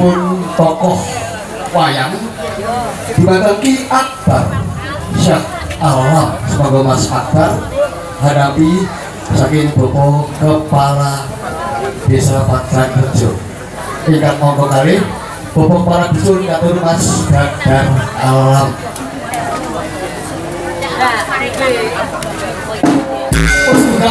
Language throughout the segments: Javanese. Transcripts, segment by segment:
pun tokoh wayang dibantu Ki Akbar Syah Alam semoga Mas Akbar hadapi saking Bopo Kepala Desa Patran Kerjo ingkang monggo kali Bopo Kepala Dusun Katur Mas Dadar Alam. Terus juga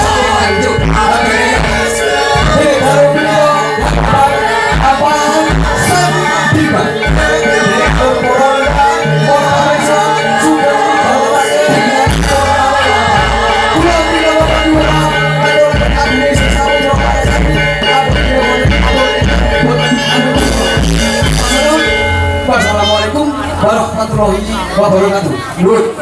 Jokowi, Wabarakatuh. Luhut.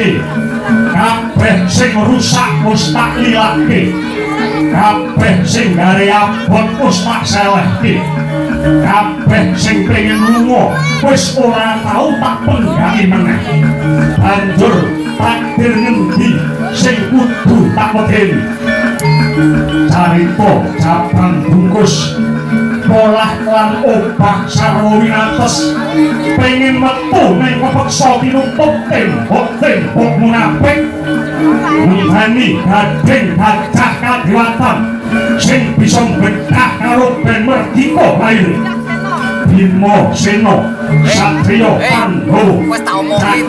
Ikhlaske kabeh sing rusak wis tak lilake kabeh sing gare abot wis tak selehke kabeh sing pengen lunga wis ora tau tak penggali meneh. Banjur takdir ngendi sing kudu tak medeni carita cabang bungkus polah lan obah sarwa winates pengen metu ning kepeksa tinutup tembok tembok munafik Mungani gading gajah kadewatan sing bisa mbedhah karo ben merdika lair Bimo Seno Satrio Pandhawa wis tak omongi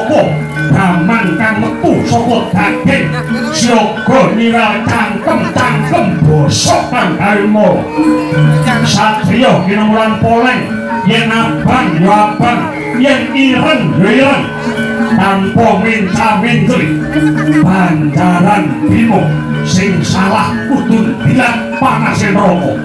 to Daman kang metu saka daging Siaga niral cangkem cangkem bosok kang harimau Satrio kinamulan poleng yen abang yo abang yen ireng yo ireng tanpa minta-mintri bandaran bimo sing salah kudu bilang panasin rokok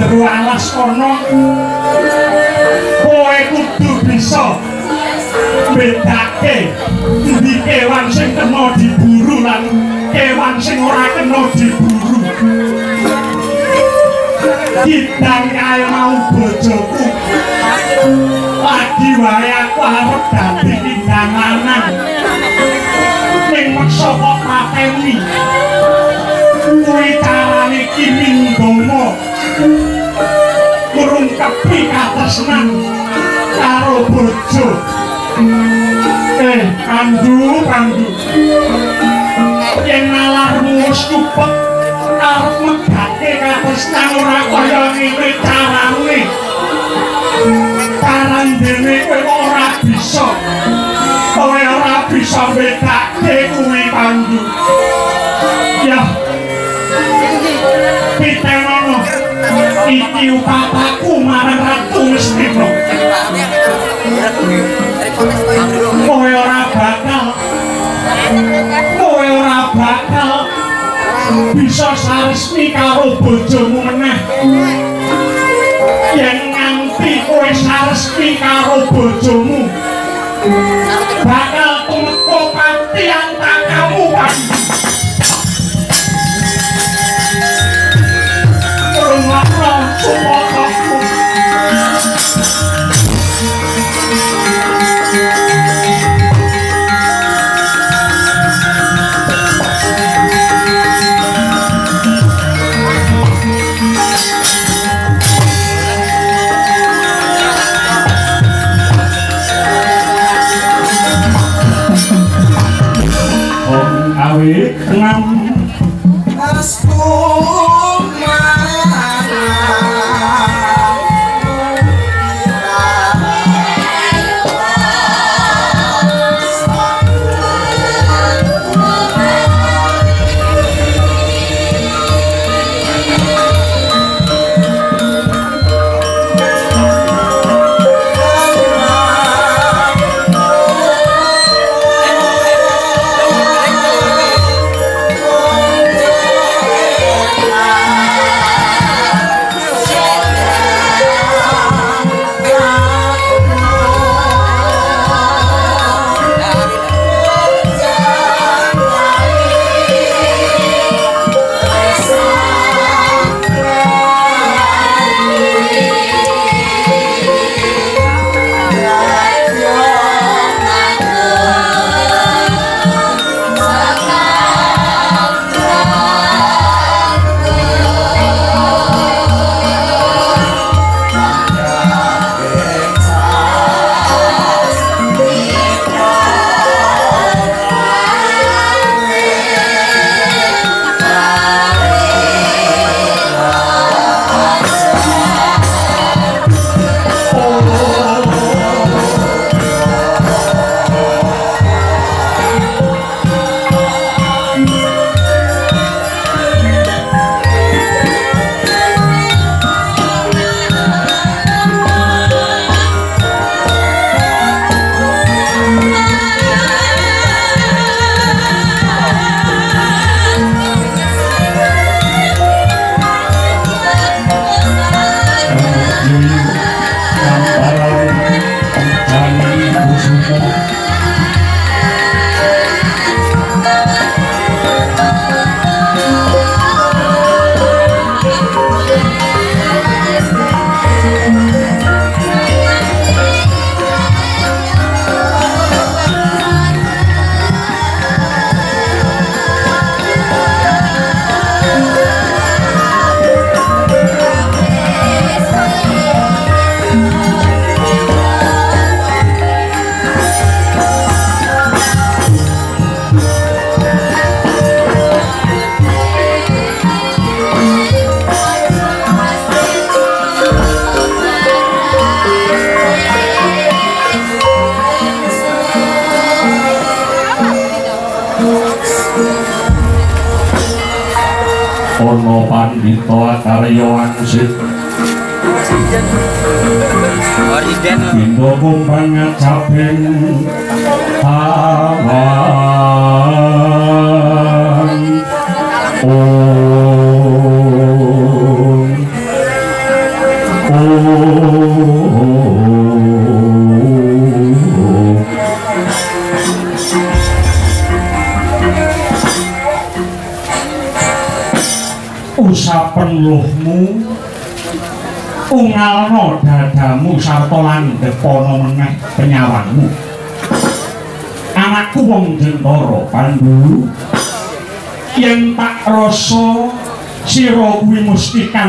jero alas kono kowe kudu bisa bedake endi kewan sing kena diburu lan kewan sing ora kena diburu. Kidang kaya mau bojoku. Lagi wae aku arep dadi kindanganan. Ning meksa kok pateni katresnan karo bojo. Eh, Pandu, Pandu. Yen nalarmu wis kupet arep megake katresnan ora kaya ngene carane. Karandene kowe ora bisa. Kowe ora bisa bedake kuwi Pandu iki upataku marang Ratu Mestina kowe ora bakal kowe ora bakal bisa saresmi karo bojomu meneh. Yen nganti kowe saresmi karo bojomu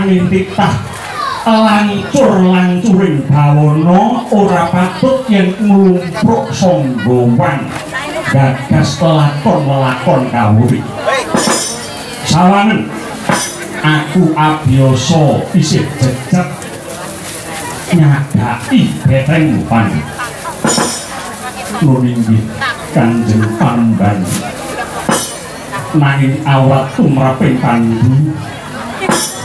mesti kang titah lancur-lancuring bawana ora patut yen nglumpruk sanggawan. Gagas lakon-lakon kawuri. Sawangen aku abiyasa isih jejeg nyadaki beteng pan. Nulinggih kanjeng pamban. Nanging awat tumraping pandu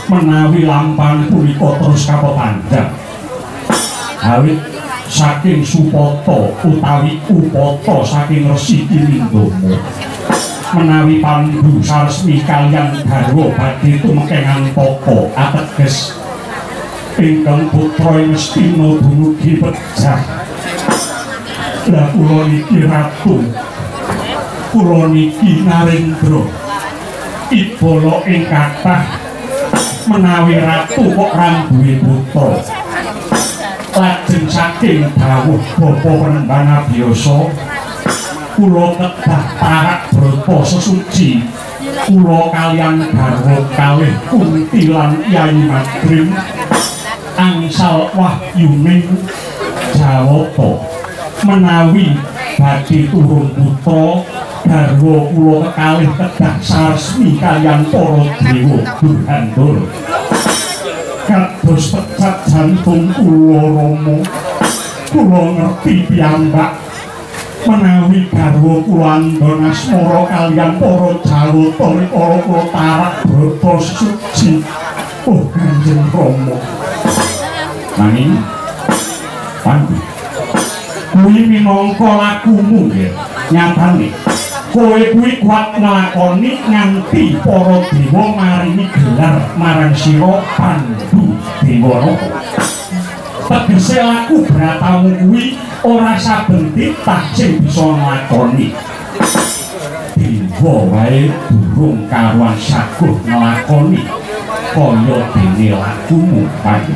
menawi lampan punika terus kapepandhang. Awit saking supata utawi upata saking resi kilindama menawi pandu saresmi kalian garwa badhe tumekengan toko ateges. Ingkang putra Mestina dumugi pejah. Lah kula niki ratu. Kula niki narendra. Ibala ing kathah menawi ratu kok rambuhe putra lajeng saking dawuh bapa penembana biasa kula kedah tarak brata sesuci. Kula kalian garwa kalih kuntilan Yayi Madrim. Angsal wahyuning Jawata menawi badhe turun putra garwa kula kekalih kedah saresmi kalian para dewa Durhandara kados pecat jantung kula Rama. Kula ngerti piyambak. Menawi garwa kula andhana asmara kalian para Jawata rikala kula tarak brata suci. Oh Kanjeng Rama. Nanging pandu kuwi minangka lakumu nggih nyatane kowe kuwi kuat nglakoni nganti para dewa maringi gelar marang sira pandu dewara tegese laku bratamu kuwi ora saben titah sing bisa nglakoni. Dewa wae durung karuan saguh nglakoni kaya dene lakumu pandu.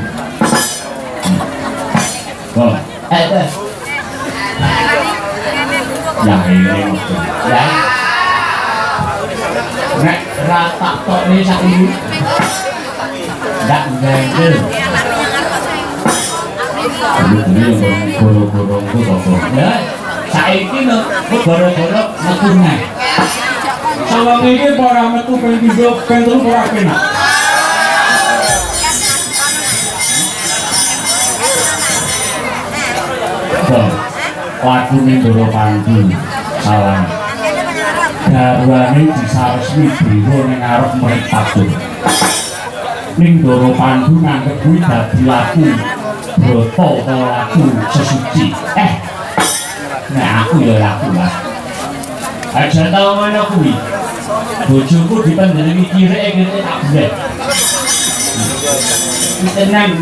Kok Eh, eh. Nek saiki no goro-goro metu neh. Sawange iki ora metu 3 ping 3 ora penak. Lagu ini doro pandu salam garwane disaresmi dewa ning arep mripatun ning doro pandu nganggep kuwi dadi lagu brata utawa lagu sesuci. Eh. Nek aku ya lagu lah aja tau mana kuwi? Bojoku dipanjenengi kireke ngene tak blek tenang.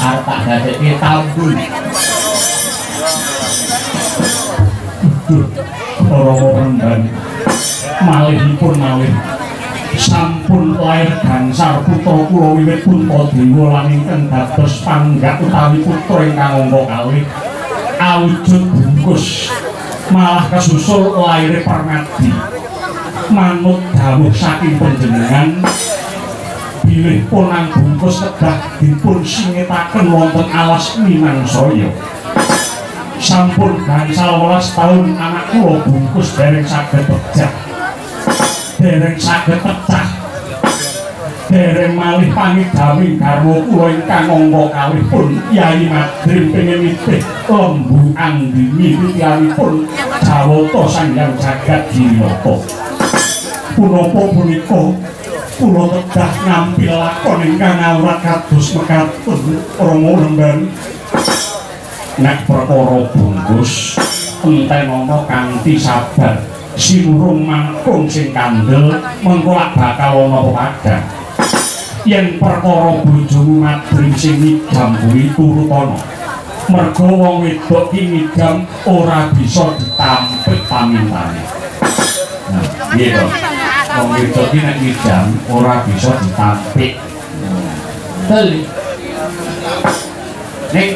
Arep tak dadeke tambun para pemban malihipun malih. Sampun lair gansar putra kula wiwit Puntadewa lan ingkang dados panggak utawi putra ingkang angka kalih. Awujud bungkus. Malah kesusul laire Permadi. Manut dawuh saking panjenengan bilih ponang bungkus kedah dipun singetaken wonten alas Minangsaya sampun gangsal welas tahun anak kula bungkus dereng saged pecah. Dereng saged pecah. Dereng malih pangidami garwa kula ingkang angka kalih pun Yai Madrim pengen nitih lembu andini titianipun Jawata Sanghyang Jagat Jinata punapa punika kula tedah nampi lakon ingkang awrat kados mekaten Rama Lembani nek perkara bungkus enten ana kanthi sabar. Sinurung mangkung sing kandel mengko bakal ana padang yen perkara bojomu madring sing ngidam kuwi turut ana mergo wong wedok ki ngidam ora bisa ditampik pamintane. Nah piye to? Wong wedok ki nek ngidam ora bisa ditampik betul nek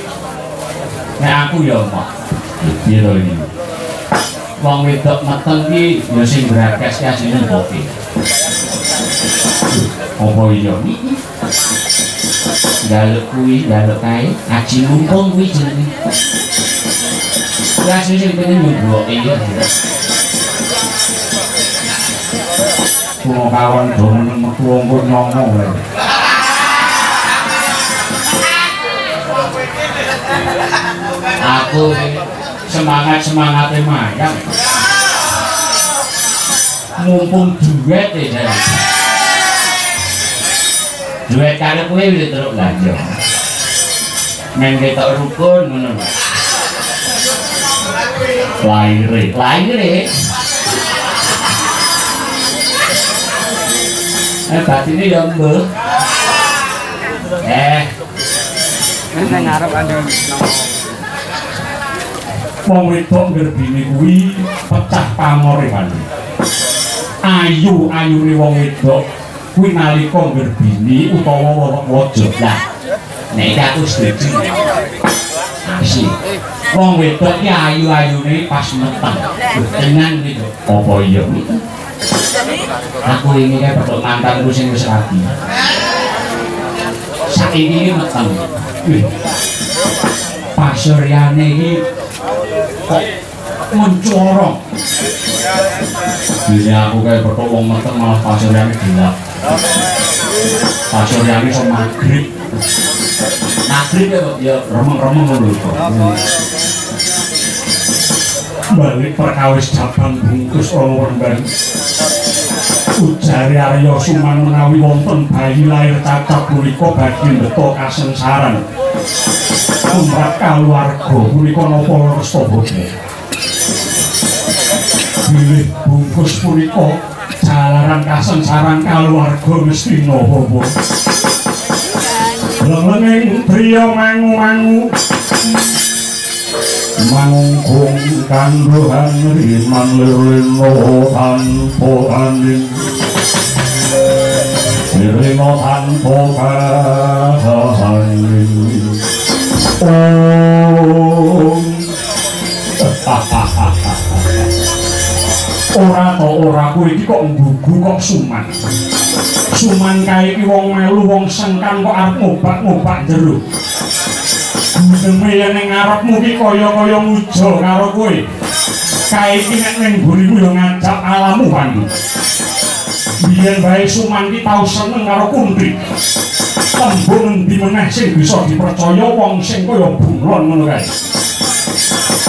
nek aku ini wong wedok meteng ki ya sing brakes ki asline kopi apa iya dalek kuwi dalek kae aji mumpung kuwi jenenge ya sing sing pengen nyumbuk iya Kulo kawan dong metu wong kono lho. Aku semangat semangatnya mayang. Mumpung duet ya duit karo kowe wis terus belanja men ketok rukun ngono lahir lahir eh batine ya mbah. Eh Wong wedok ngerbini kuwi pecah pamore wali ayu ayune wong wedok kuwi nalika ngerbini utawa waja lah nek iki aku setuju asih wong wedok ki ayu-ayune pas meteng. Tenan gitu apa iya? Aku ini kayak pedok mantanku sing wis rapi. Saiki iki meteng Wih, pasuryane iki kok mencorong Ini aku kayak pedok wong meteng malah pasuryane gelap. Pasuryane iso maghrib. Maghrib ya kok ya remeng-remeng ngono lho balik perkawis cabang bungkus ono ujari Arya Suman menawi wonten bayi lahir cacat punika badhe beto kasengsaran. Tumrap kaluwarga punika napa resta bodho bilih bungkus punika jalaran kasengsaran kaluwarga mesti nopo Lelenging priya mangu-mangu manggung kandhuhan riman lirino tanpa anding lirino tanpa kahaning om ora to ora kuwi iki kok nggugu kok suman? Suman kae iki wong melu wong sengkan kok arep ngobak-ngobak jero Yang ning ngarepmu ki kaya-kaya muja karo kowe. Kae nek ning guriku ya ngajak alamu wangi. Biyen bae Suman ki tau seneng karo Kunti. Tembung endi meneh sing bisa dipercaya wong sing kaya bunglon ngono kae.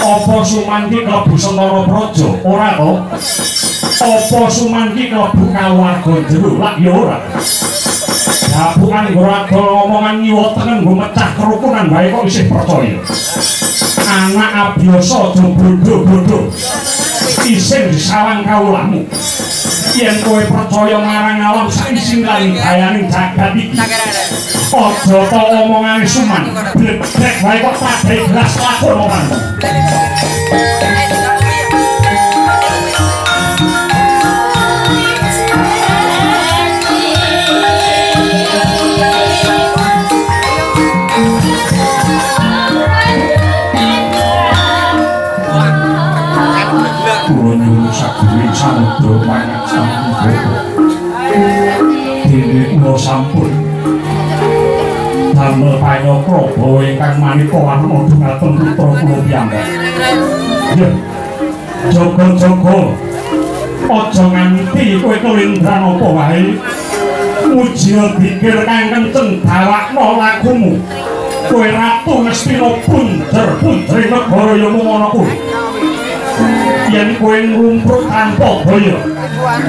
Apa Suman ki klebu Sentara Praja? Ora to? Apa Suman ki klebu kaluwarga jero? Lah ya ora. Ngomongan nyiwa tengen gue mecah kerukunan. Baik kok isih percaya. Anak abioso bodoh-bodoh. Isin disawang kaulamu. Yang kowe percaya marang alam saisin lan bayaning jagat iki. Ojo to omongan suman. Bledek baik kok padhe gelas lakon omongan jaga-jaga aja nganti kowe kelindran apa wae? Mujiya dikir kang kenceng dawakno lakumu kowe ratu Ngastina bunder putri negara ya mung ana kuwi yen kowe ngrumpuk tanpa baya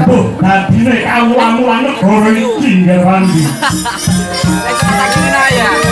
Tuh, dadine kawula-mula negara iki nggih Pandi. Oke.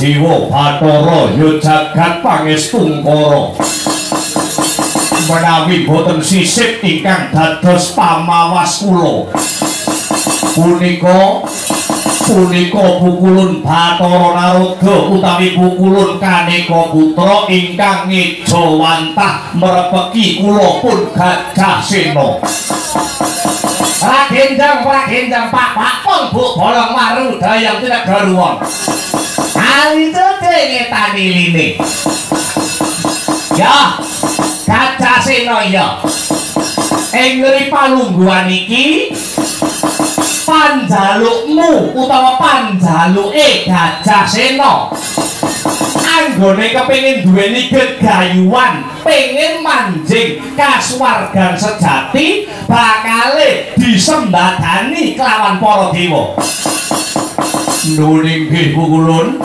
Diwa Bathara ya jagat pangestungkara menawi boten sisip ingkang dados pamawas kula. Punika punika pukulun Bathara Narada utawi pukulun Kaneka putra ingkang ngejawantah merepeki kula pun Gajah Sena. Ragenjang Ragenjang Pak Pak pun Bu Bolong Maru Dayang tidak garuan Ali tete ngetani line Ya Gajah Sena ya Ing ngeri palungguhan iki panjalukmu utawa panjaluke Gajah Sena anggone kepengin duweni gegayuhan pengen manjing kasuwargan sejati bakale disembadani kelawan para dewa. Nuning nggih pukulun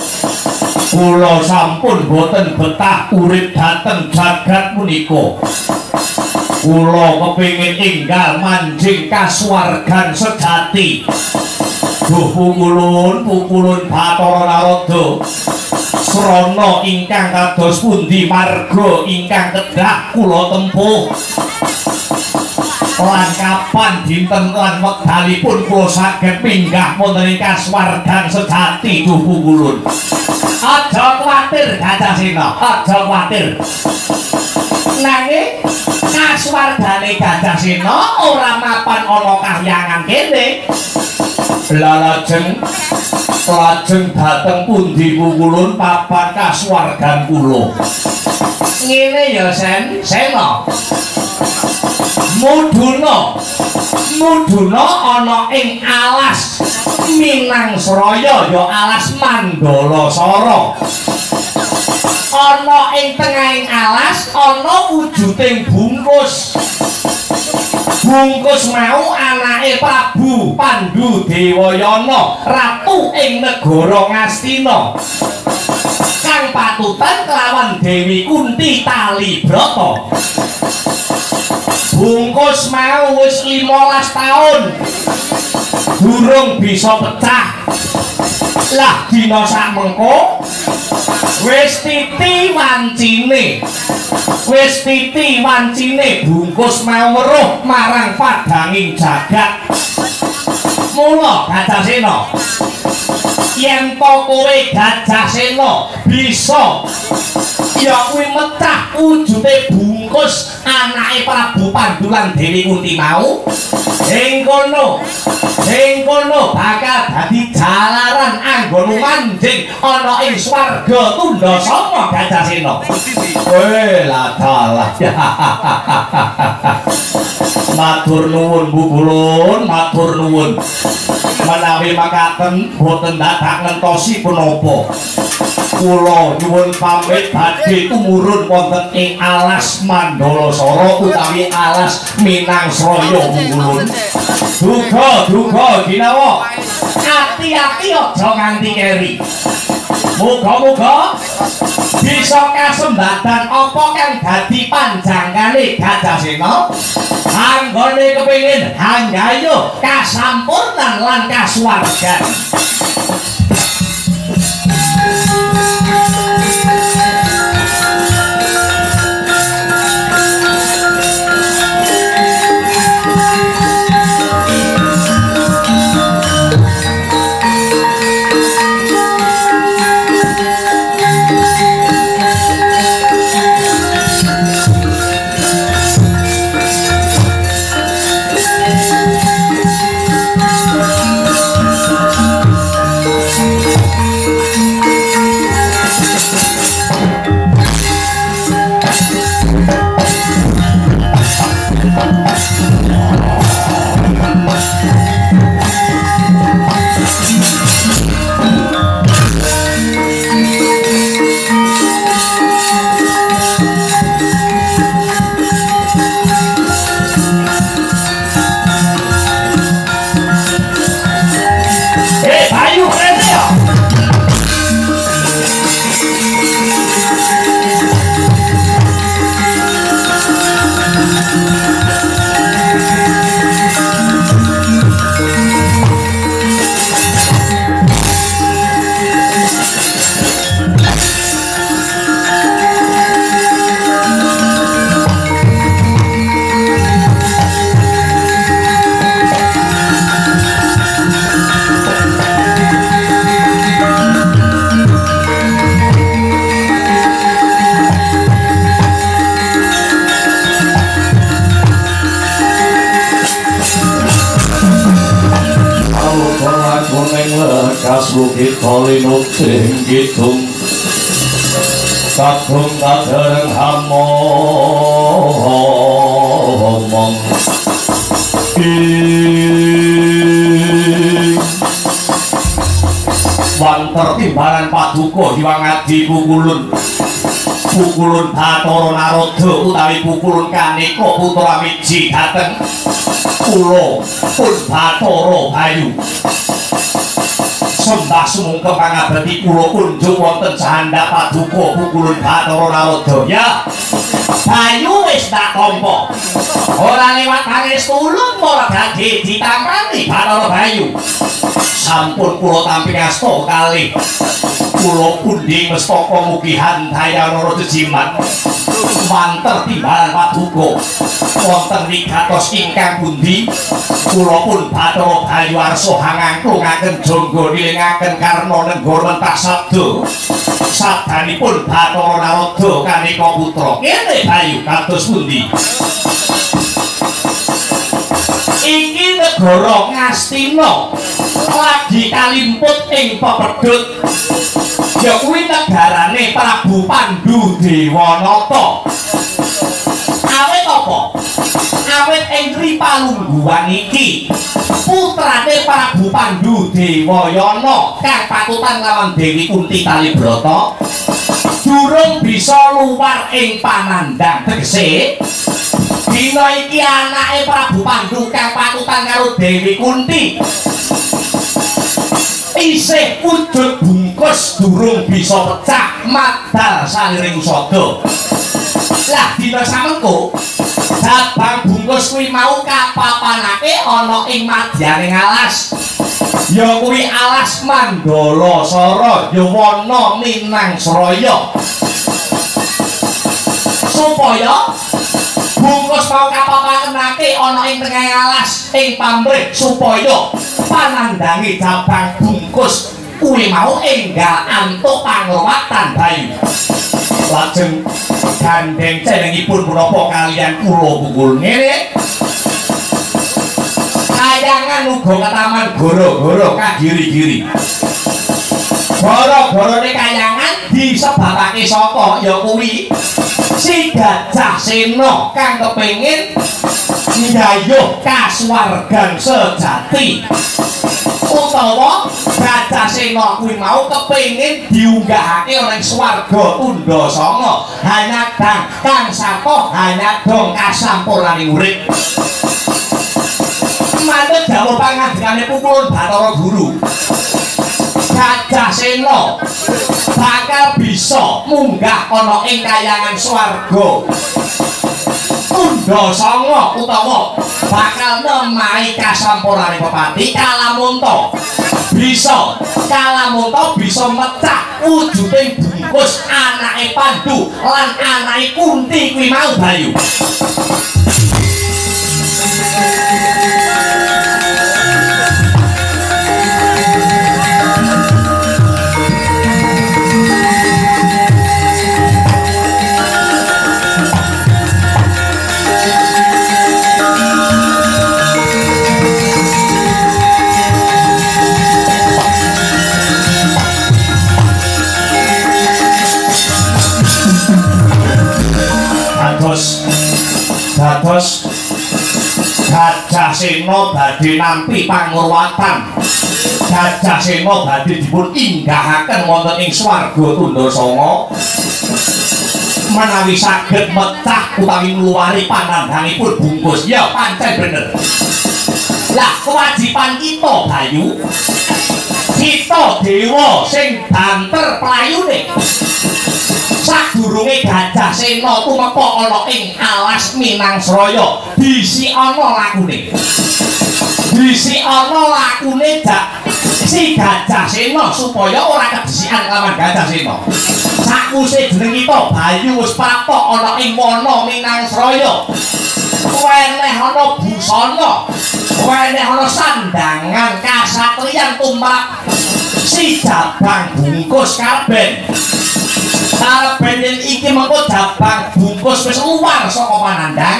kula sampun boten betah urip dhateng jagat punika kula kepengin enggal manjing kasuwargan sejati Duh pukulun, pukulun Bathara Narada. Srana ingkang kados pundi marga ingkang kedah kula tempuh. Lan kapan dinten lan wekdalipun kula saged minggah wonten ing kasuwargan sejati duh pukulun. Aja kuwatir Gajah Sena, aja kuwatir. Nanging kasuwargane Gajah Sena ora mapan ana kahyangan kene. Lalajeng lajeng dateng pundi pukulun papan kasuwargan kula. Ngene ya Sen, Sena. Muduna. Muduna ana ing alas Minangsraya ya alas Mandalasara. Ana ing tengahing alas ana wujuding bungkus. Bungkus mau anake Prabu Pandu Dewayana, ratu ing negara Ngastina. kang patutan kelawan Dewi Kunti tali bungkus mau wis 15 tahun durung bisa pecah. Lah dina samengko wis titi wancine wis titi wancine bungkus mau weruh marang padanging jagat mula gajah sena yen to kowe gajah sena bisa. Ya kuwi mecah wujude bungkus anake Prabu Pandu lan Dewi Kunti mau? Ing kono ing kono bakal dadi jalaran anggon manjing ana ing swarga tunda sanga gajah sena. Weh lah dalah. Matur nuwun Bu Bulun matur nuwun. Menawi makaten boten dadak ngentosi punapa kula nyuwun pamit. Badhe tumurun wonten ing alas Mandala Sara utawi alas Minangsraya. Bulun duga duga ginawa. Ati-ati aja nganti keri. Muga-muga bisa kasembadan apa kang dadi panjangane Gajah Sena? Anggone kepengin hanggayo kasampurnan lan kasuwargan. Thank you. Hiwangadi pukulun. Pukulun Bathara Naroda utawi pukulun Kaneka putra Wiji dateng. Kula pun Bathara Bayu. Sembah sumungkem pangabdi kula kunjung wonten canda paduka pukulun Bathara Naroda ya. Bayu wis tak tampa. Ora lewat pangestu ulun ora dadi ditampani Bathara Bayu. Sampun kula tampi asta kalih kula pundi mestaka mugihan Dayanara Jejimat manter timbalan paduka wonten wigatos ingkang pundi kula pun Bathara Bayu arsa hangangklungaken jangga nilingaken karna nenggara mentak sabda sabdanipun Bathara Narada Kaneka putra kene Bayu kados pundi iki negara Ngastina lagi kalimput ing pepedhut ya kuwi negarane Prabu Pandu Dewanata. Awet apa? Awet ing Ripalungguhan iki. Putrane Prabu Pandu Dewayana kang patutan lawan Dewi Kunti Talibrata. Durung bisa luwar ing panandang tegese. Dina iki anake Prabu Pandu kang patutan karo Dewi Kunti. Isih wujud bungkus durung bisa pecah madal saliring usada lah dina samengko jabang bungkus kuwi mau kapapanake ana ing madyaning alas ya kuwi alas mandala sara ya wana minang sraya supaya bungkus mau kapapanake ana ing tengah alas ing pamrih supaya panandangi jabang bungkus kuwi mau enggal antuk pangruwatan bayu lajeng gandeng jenengipun menapa kalian kula pukul ngene? Kayangan uga ketaman goro-goro kagiri-giri goro-gorone kayangan disebabake saka ya kuwi si gajah sena kang kepengin ndayuh kasuwargan sejati utawa sena kuwi mau kepengin diunggahake ning swarga tunda sanga hanya kang kang sapa hanya dong kasampurane urip manut dawuh pangandikane pukulun Bathara Guru gajah sena bakal bisa munggah ana ing kayangan swarga tunda sanga utawa bakal nemahi kasampurane pepati kalamunta. Bisa kalamunta bisa mecah wujuding bungkus anake Pandu lan anake Kunti kuwi mau Bayu sena badhe nampi pangurwatan. Gajah sena badhe dipun inggahaken wonten ing swarga tunda sanga menawi saged mecah utawi ngluwari panandhangipun bungkus. Ya pancen bener. Lah kewajiban kita Bayu. Kita dewa sing banter playune sadurunge gajah sena tumeka ana ing alas Minangsraya. Disi ana lakune. Disi ana lakune dak si gajah sena supaya ora kedisikan kelawan gajah sena. Sakuse jeneng kita Bayu wis patok ana ing wana Minangsraya. Weneh ana busana weneh ana sandangan kasatriyan tumpak. Si jabang bungkus kabeh Saben yen iki mengko jabang bungkus wis luar saka panandang.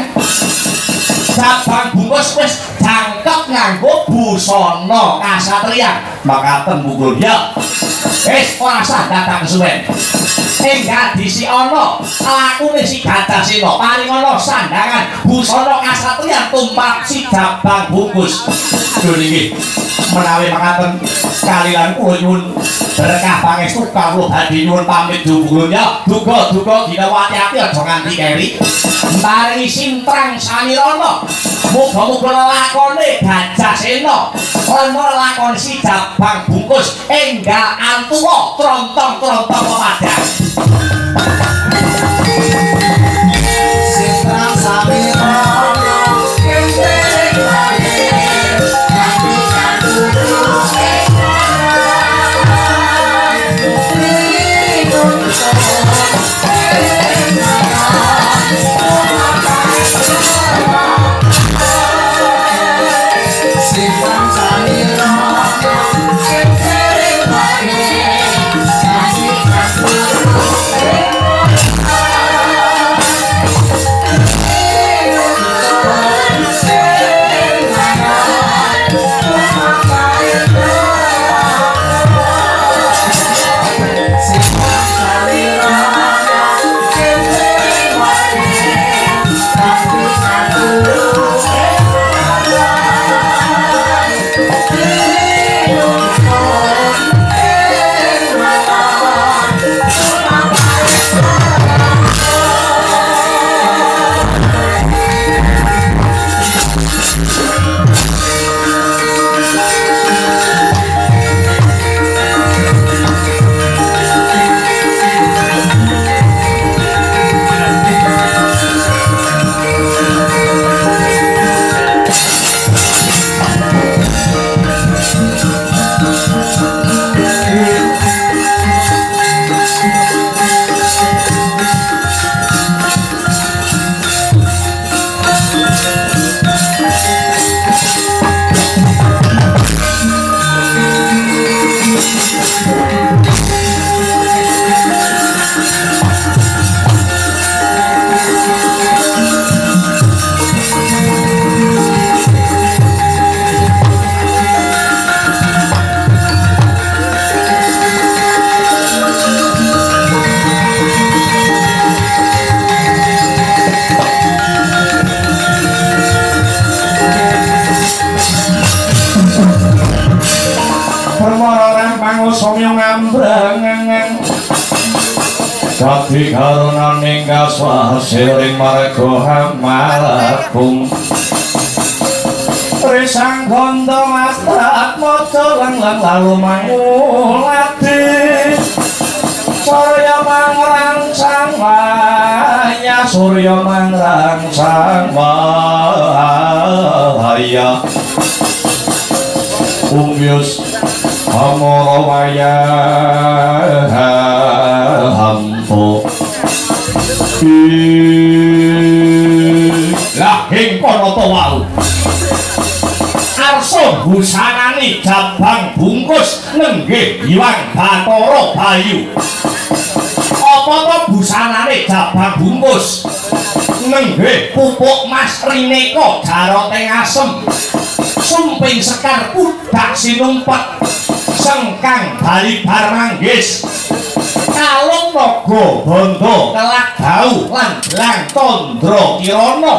Jabang bungkus wis jangkep nganggo busana kasatriyan. Makaten pukul ya. Wis ora sah datang suwen. Enggak disi ana lakune si gajah sena paling sandangan busana kasatriyan tumpak si jabang bungkus. Niki menawi makaten kalian kula nyuwun berkah pangestu kawula badhe nyuwun pamit dhuwur ya duga-duga ginawati ati aja nganti keri paringi sintrang samirana muga-muga lakone gajah sena lan lakon si jabang bungkus enggal antuwa trontong-trontong pemadang Bayu Apa to busanane jabang bungkus nenggih pupuk Mas Rineko jaroteng asem sumping sekar budak sinumpet. Sengkang bali bar manggis. Kalung naga bondo kelak dau lan gelang tandra kirana.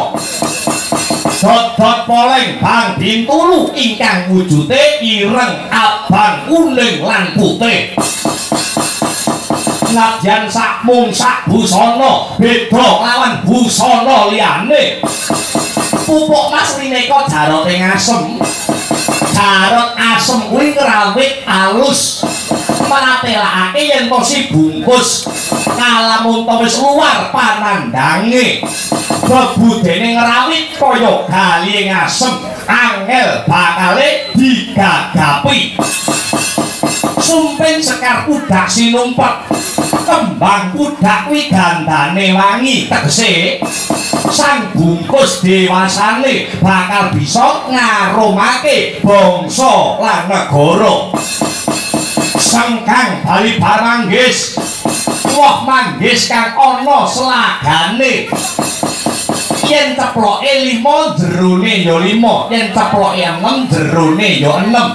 Dot-dot poleng bang bintulu ingkang wujude ireng abang kuning lan putih Nadyan sak mung sak busana beda lawan busana liyane. Pupuk mas rineka jarote ngasem. Jarot asem kuwi ngrawit alus. Maratelakake yen si bungkus. Kalamun to wis luar panandange. Bebudene ngrawit kaya gali ngasem. Angel bakale digagapi. Sumping sekar udak sinumpet kembang udak kuwi gandane wangi. Tegese sang bungkus dewasane bakal bisa ngaromake bangsa lan negara. Sengkang bali baranggis woh manggis kang ana selagane. Yen ceploke lima jerone ya lima. Yen ceploke enem jerone ya enem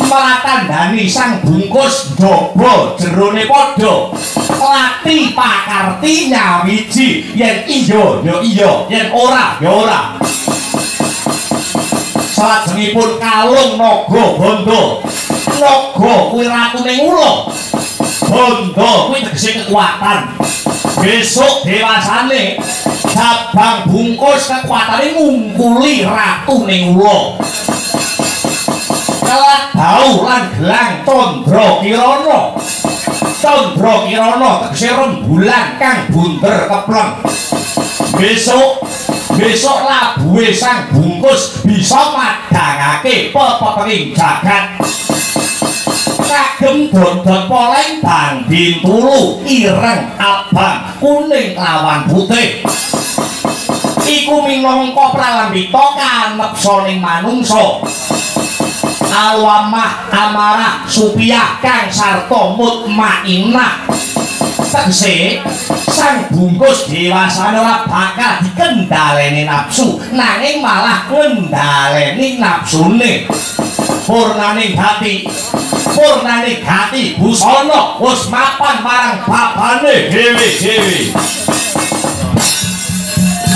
meratandani sang bungkus jaba jerone padha. Lati pakarti nyawiji. Yen iya ya iya. Yen ora ya ora. Salajengipun kalung naga bondo naga kuwi ratune ula. Bondo kuwi tegese kekuatan. Besok dewasane cabang bungkus kekuatane ngungkuli ratune ula kelak bau lan gelang. Tandra kirana tandra kirana tegese rembulan kang bunder kepleng besok besok labuhe sang bungkus bisa madangake pepetering jagat. Kagem dodot poleng bang bintulu ireng abang kuning lawan putih. Iku minangka pralambita kanepsa ning manungsa awamah amarah supiyah kang sarta mutmainah tegese sang bungkus dewasane ora bakal dikendhaleni nafsu nanging malah ngendhaleni nafsune purnaning hati purnaning hati busana wis mapan marang babane dhewe-dhewe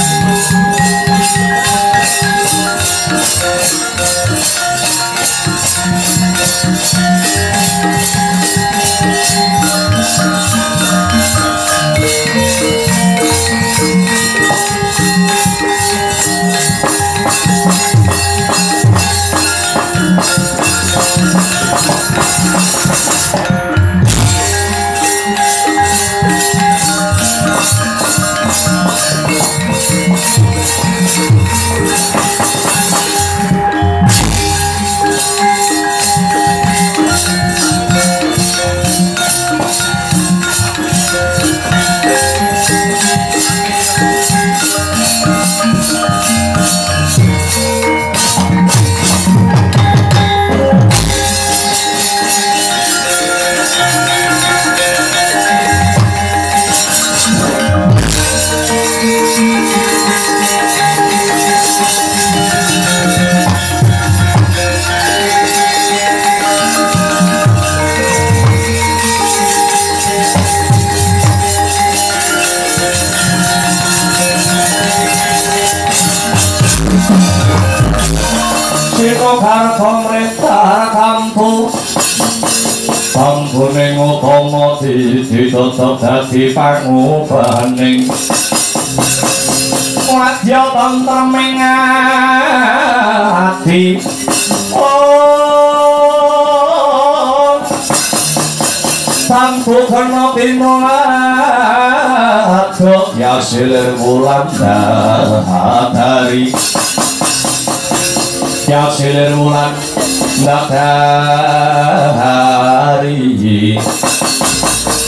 Sino garpa Thank you. Utama ditutup dadi pangubaning wadya tentreming ati oh Sampu kena pinulato Ya silir bulan dari Ya silir bulan dari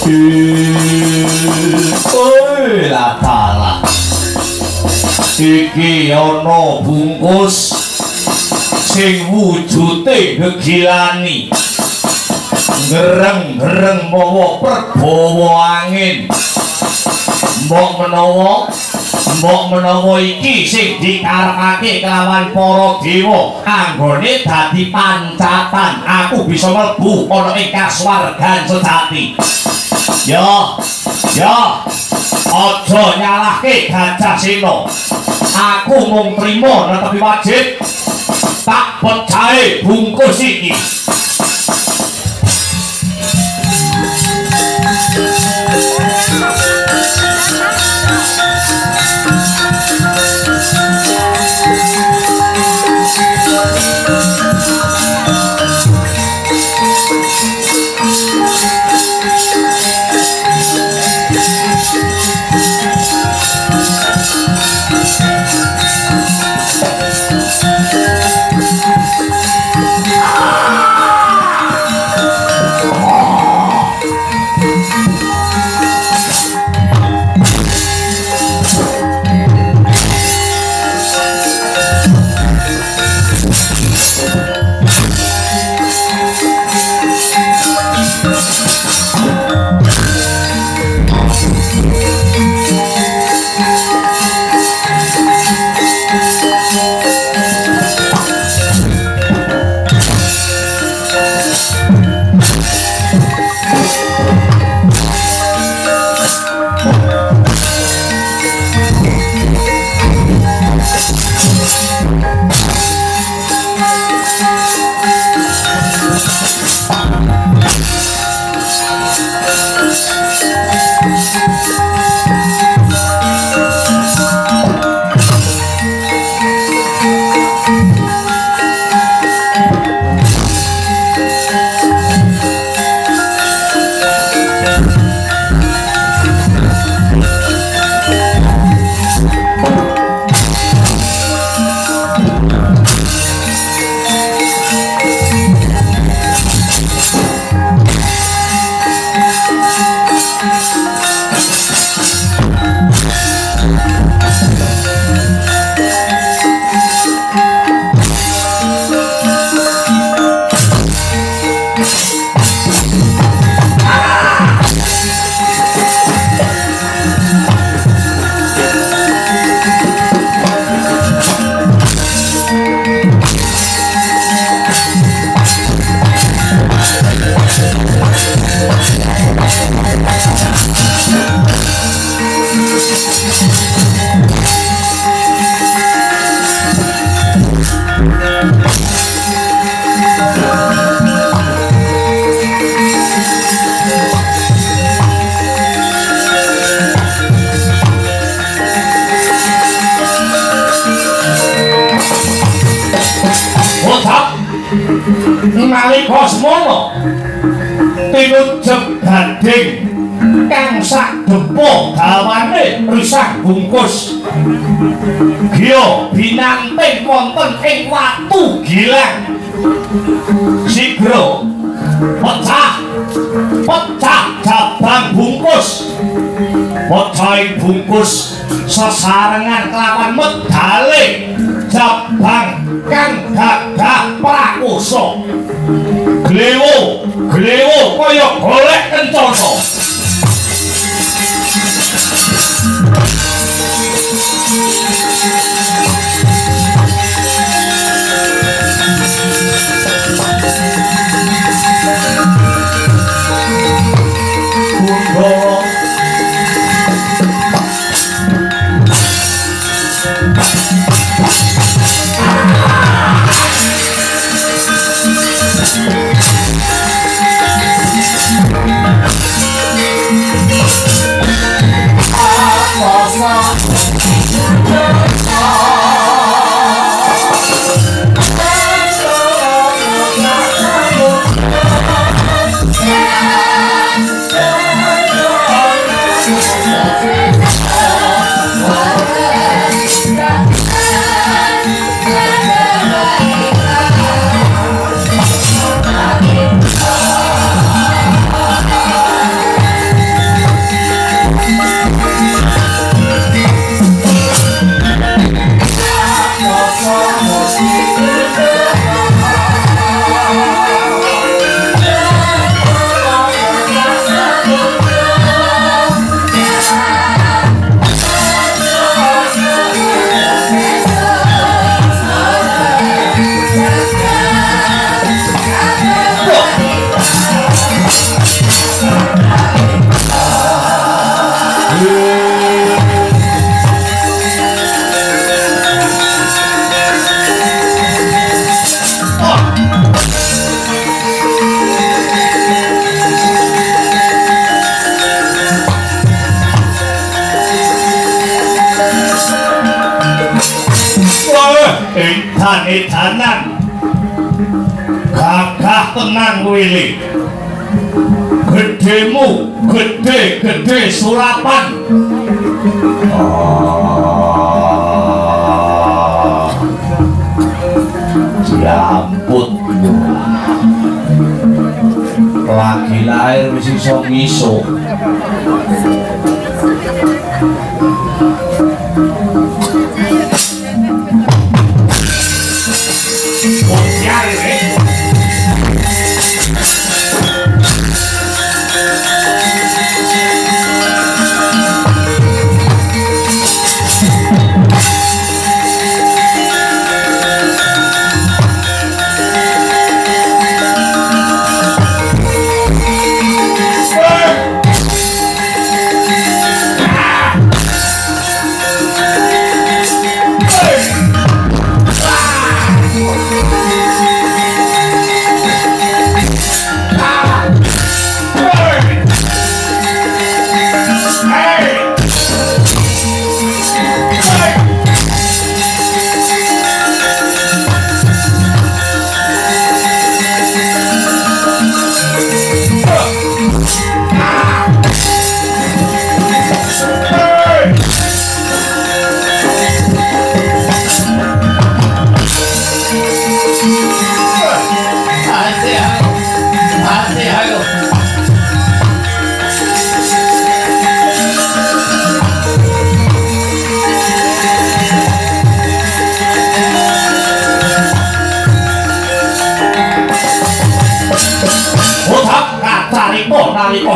Oi latala Iki ana bungkus sing wujude gegilani gereng-gereng mawa perbawa angin. Mbok menawa mbok menawa iki sing dikarepake kelawan para dewa anggone dadi pancatan aku bisa mlebu ana ing kasuwargan sejati ya ya aja nyalahke gajah sina aku mung trima netepi wajib tak pecahe bungkus iki bungkus giya binanting wonten ing watu gilang. Sigra pecah. Pecah jabang bungkus. Pecah bungkus. Sesarengan kelawan medale jabang kang gagah prakoso glewo glewo kaya golek kencana to edan-edanan gagah tenang wili gedemu gede-gede surapan. Ah, diamput lagi lahir iso ngisuk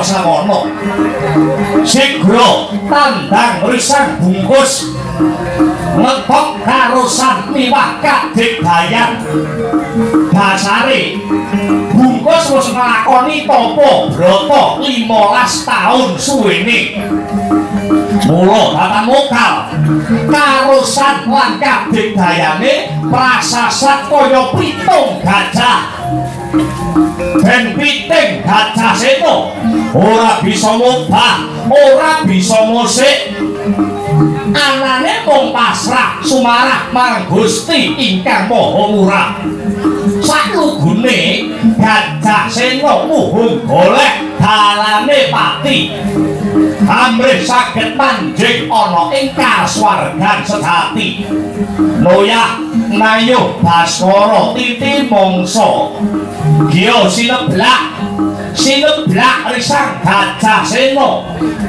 samono. Sigra tandang risang bungkus ngetok karo santiwah kadek dayan dasare bungkus wis nglakoni tapa brata 15 taun suwene. Mula datang mokal karo lan kadek dayane prasasat kaya pitung gajah. Ben piting gajah seto ora bisa mubah ora bisa musik. Anane mung pasrah sumarah marang Gusti ingkang Maha Murah. Saklugune gajah sena muhung golek dalane pati amrih saged manjing ana ing kasuwargan sejati loyah nayuh baskara titi mangsa. Giyo sineblak sineblak risang gajah sena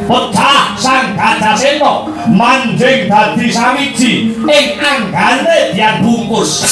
pecah sang gajah sena manjing dadi sawiji. Ing anggane dian bungkus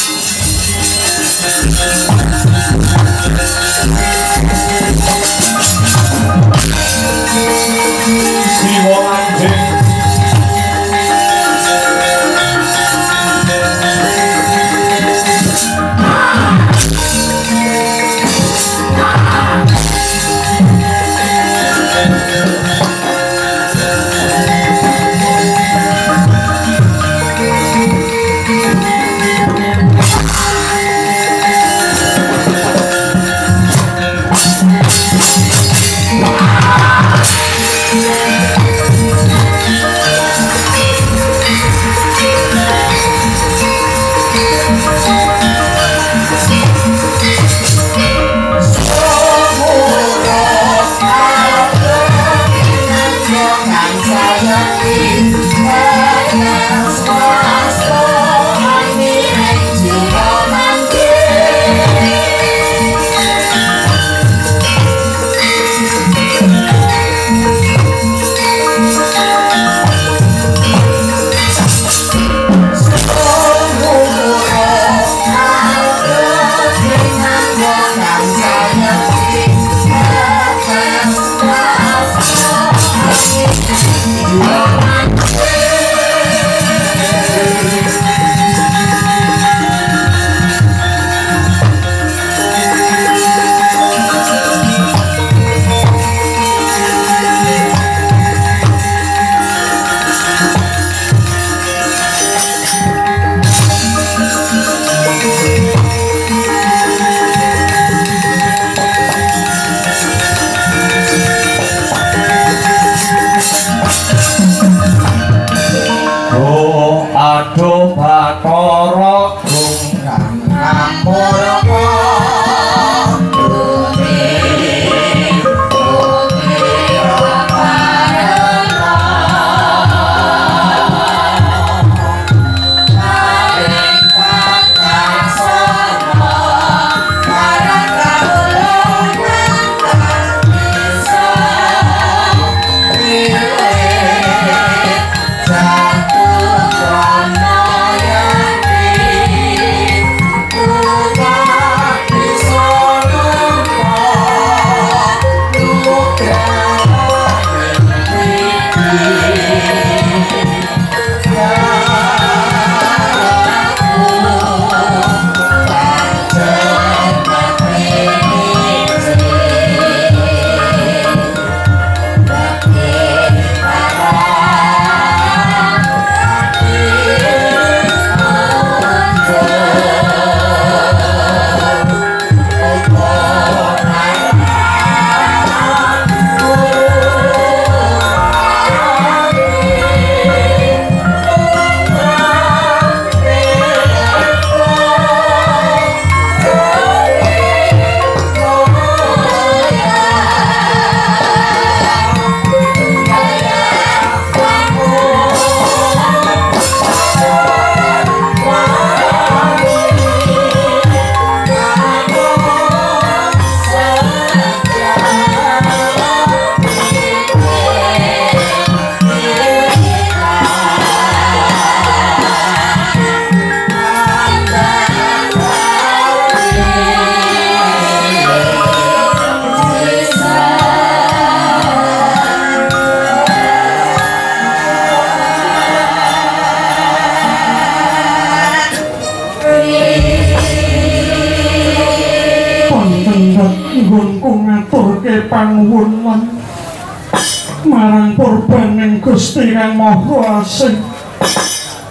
Kang Maha Asih.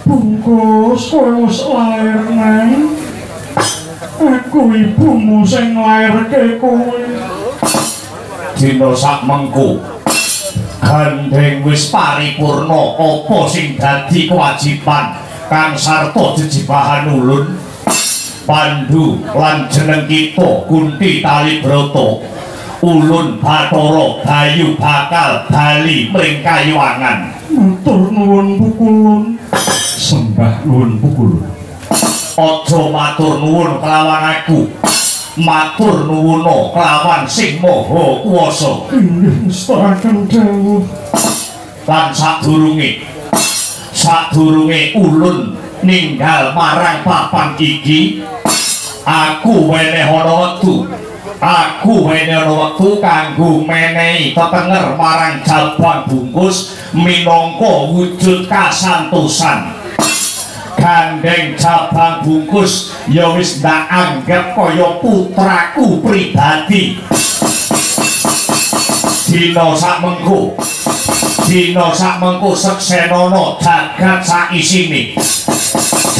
Bungkus kowe lair nang. Aku ibumu sing nglairke kowe. dina sak mengko gandeng wis paripurna apa sing dadi kewajiban kang sarta jejibahan ulun Pandu lan jeneng kita Kunti Talibrata ulun Bathara Bayu bakal bali mring kayuwangan Matur nuwun pukulun. Sembah nuwun pukulun. aja matur nuwun kelawan aku matur nuwuna kelawan sing maha kuwasa Inggih mestakaken dawuh. lan sadurunge sadurunge ulun ninggal marang papan iki aku weneh ana wektu aku weneh ana wektu kanggo menehi tetenger marang jabang bungkus minangka wujud kasantosan. Gandeng jabang bungkus ya wis ndak anggap kaya putraku pribadi. Dina sak mengko dina sak mengko seksenana jagat sak isine.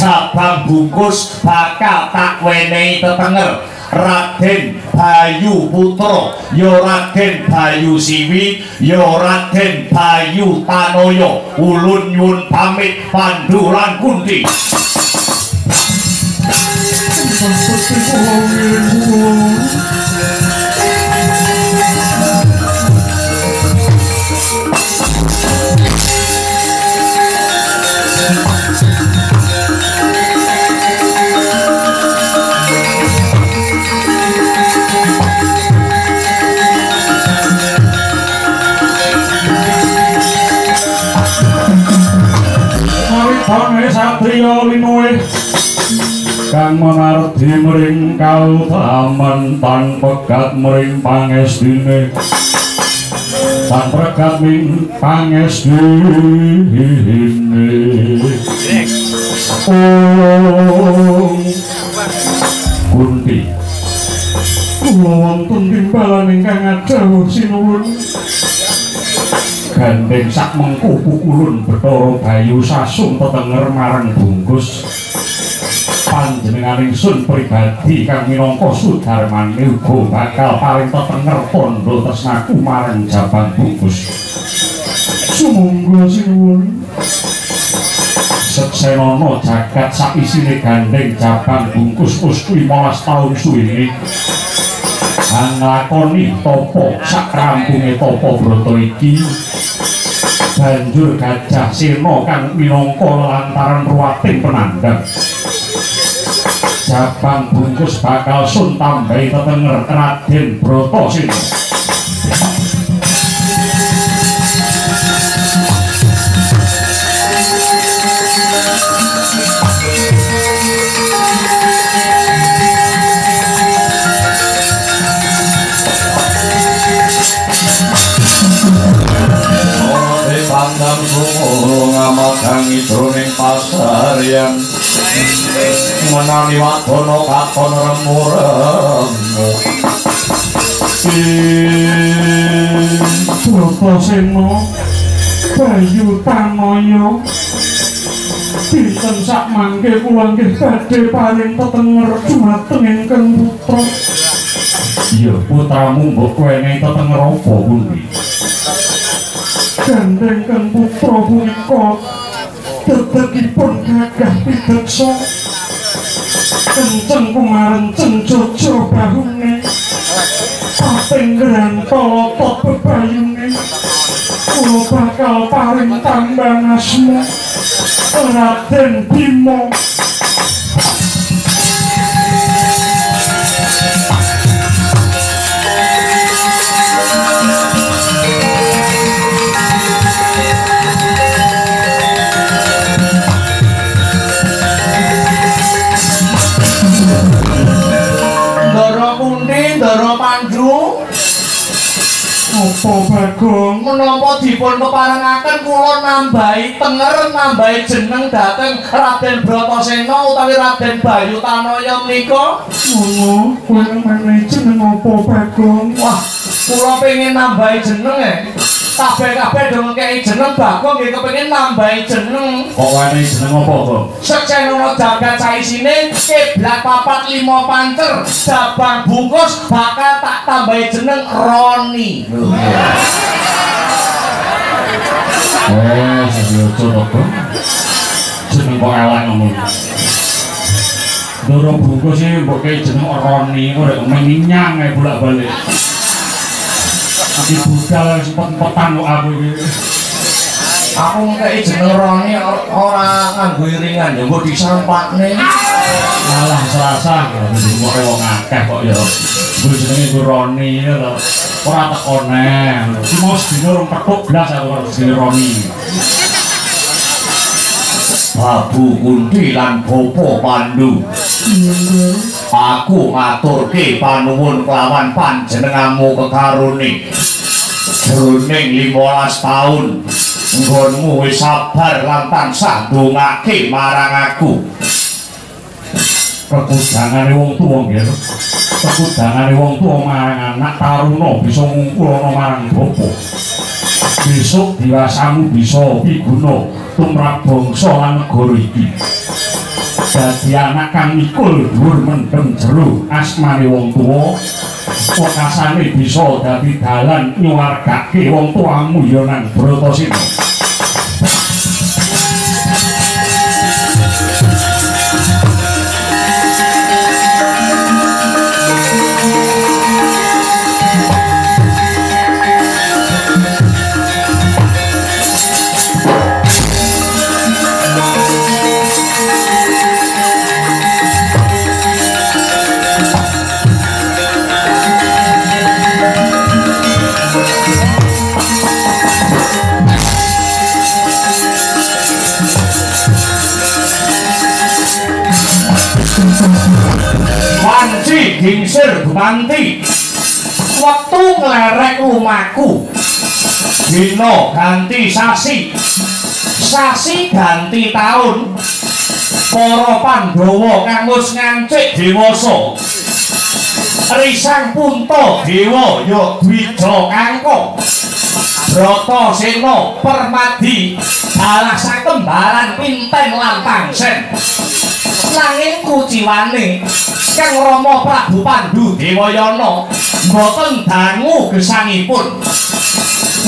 Jabang bungkus bakal tak wenehi tetenger Raden Bayu Putra ya Raden Bayu Siwi ya Raden Bayu Tanoyo ulun nyun pamit panduran kunti. Gusti kula kang manarti mring kautaman tan pegat mring pangestine tan pegat ming pangestine Kunti. Kula wonten timbalan ingkang adhawuh sinuwun. Gandeng sak mengko pukulun Bathara Bayu sasung tetenger marang bungkus panjenengan ingsun pribadi kang minangka sudarmane uga bakal paring tetenger pondo tresnaku marang jabang bungkus. Sumangga sinuwun seksenana jagat sak isine gandeng jabang bungkus wis 15 taun suwene. Nglakoni tapa sak rampunge tapa brata iki. Banjur gajah sena kang minangka lantaran ruwating penandang jabang bungkus bakal sun tambahi tetenger Raden Bratasena Ore pandang sumo ngamadang idroning pasaryan Menani wadono katon remu-remu Bratasena Bayu Tanaya Dinten sak mangke kula nggih badhe paring tetenger dumateng ingkang putra. Iya putramu mbok kuwene tetenger apa pundi gandeng kang putra punika dedegipun gagah pideksa kenceng kumarenceng jojo bahune kaping grantala tot bebayune kula bakal paring tambang asma Raden Bima Apa bagong menapa dipun keparengaken kula nambahi tenger nambahi jeneng dhateng Raden Bratasena utawi Raden Bayu Tanaya menika? Ngono kowe meneh jeneng apa Bagong wah kula pengen nambahi jeneng e kabeh-kabeh do ngekeki jeneng Bagong nggih kepengin nambahi jeneng. Kok wene jeneng apa kok Sekcenono jagat saisine kiblat papat lima pancer dabang bungkus bakal tak tambahi jeneng Roni. Saya coba kok jeneng kok elek ngomong Doro bungkus sih mbok jeneng Roni kok rek menginyang ae bolak-balik. Tapi budal sempet-sempetan kok aku iki. aku ngekeki jeneng Roni or- ora nganggo iringan ya mbok disampakne Malah selasa kok wong akeh kok ya. Gue jenenge gue Roni ya lho. Ora teko neh. Si mau petuk blas aku Roni. Babu Kunti lan Bopo Pandu aku ngaturke panuwun kelawan panjenenganmu kekaruni jroning 15 taun nggonmu wis sabar lan tansah ndongake marang aku Kekudangane wong tuwa nggih. Kekudangane wong tuwa marang anak taruna bisa ngumpul ana marang bapa. Besok diwasamu bisa piguna tumrap bangsa lan negara iki. Dadi anak kang mikul dhuwur mendem jero asmane wong tuwa. Wakasane bisa dadi dalan nyuwargake wong tuamu ya nang Bratasena. Gingsir gumanti Waktu ngelerek rumahku Dino ganti sasi. Sasi ganti tahun Para Pandhawa kang wis ngancik dewasa. Risang punta dewa ya dwija kangko Brata Sena Permadi dalah sakembaran pinten lan pangsen. Nanging kuciwane Kang Rama Prabu Pandu Dewayana mboten dangu gesangipun.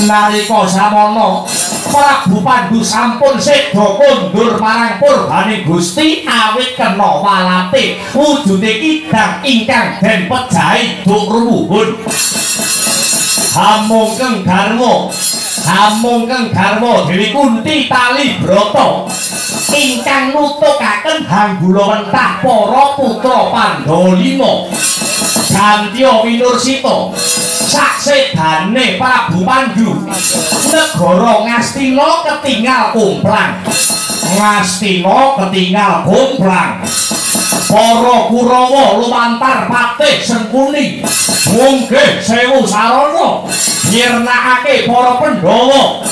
Nalika samana Prabu Pandu sampun seda kondur marang purbane Gusti awit kena walate wujude kidang ingkang den pejahi duk ruwuhun Hamungkeng garwa Hamungkeng garwa Dewi Kunti Tali Broto ingkang nutukaken hanggula wentah para putra Pandhawa lima Gantya Winursita saksedane Prabu Pandu negara Ngastina ketinggal kumplang Ngastina ketinggal kumplang para Kurawa lumantar patih Sengkuni. Munggih sewu sarana. Nyirnakake para Pandhawa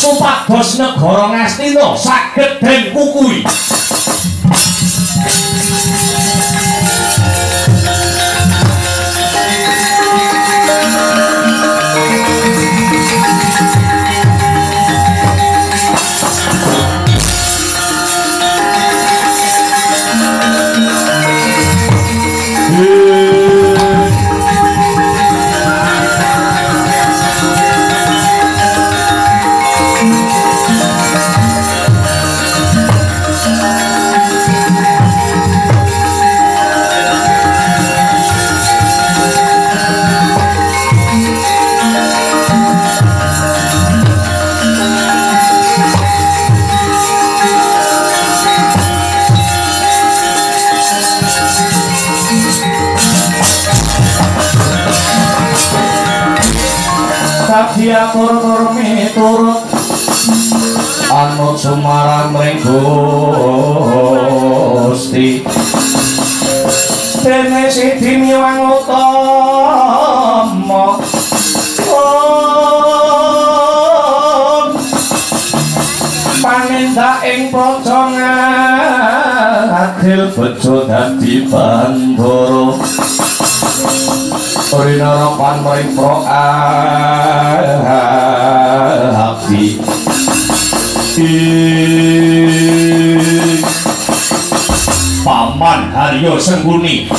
supados negara Ngastina saged den kukui diatur kormitur anut sumaran rengkusti dene sidi miwang utama. On panenda ing pocong adil bejo dadi dibantoro Rina pan maring pro abdi Paman Haryo Sengguni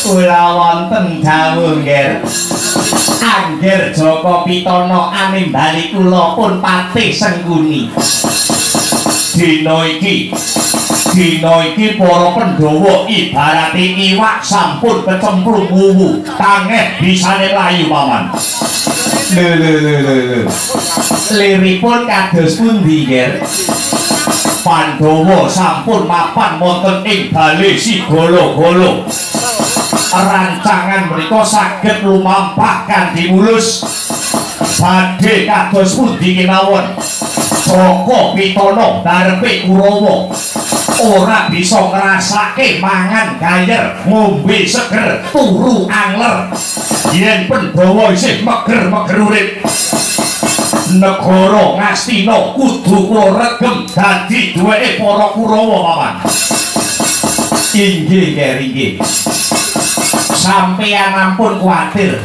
Kula wonten dawuh nggih Angger Joko Pitono animbali kula pun patih Sengguni Dina iki Dina iki para Pandhawa ibarate iwak sampun kecemplung wuwu tangeh bisane layu paman. Lho lho lho lho lho liripun kados pundi nggih Pandhawa sampun mapan wonten ing bali Sigala-gala. Rancangan mereka saged lumampah kanthi mulus. Badhe kados pundi kemawon? Joko Pitono darepe Kurawa ora bisa ngrasake mangan gayer ngombe seger turu angler. Yen Pandhawa isih meger-meger urip. Negara Ngastina kudu regem dadi duweke para Kurawa paman. Inggih inggih. Sampeyan ampun kuatir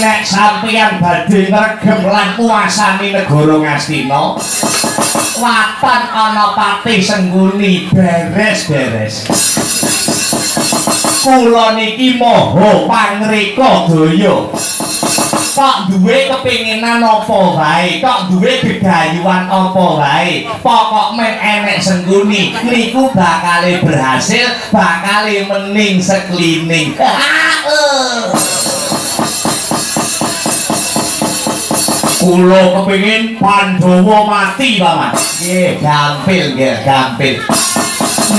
nek sampeyan badhe ngregem lan kuasani negara Ngastina watan ana pati sengguni beres-beres. Kula niki moho pangreka daya kok duwe kepinginan apa wae? Kok duwe gegayuhan apa wae? Pokok men enek sengguni niku bakale berhasil bakale mening seklining kula kepingin Pandhawa mati paman nggih gampil nggih gampil.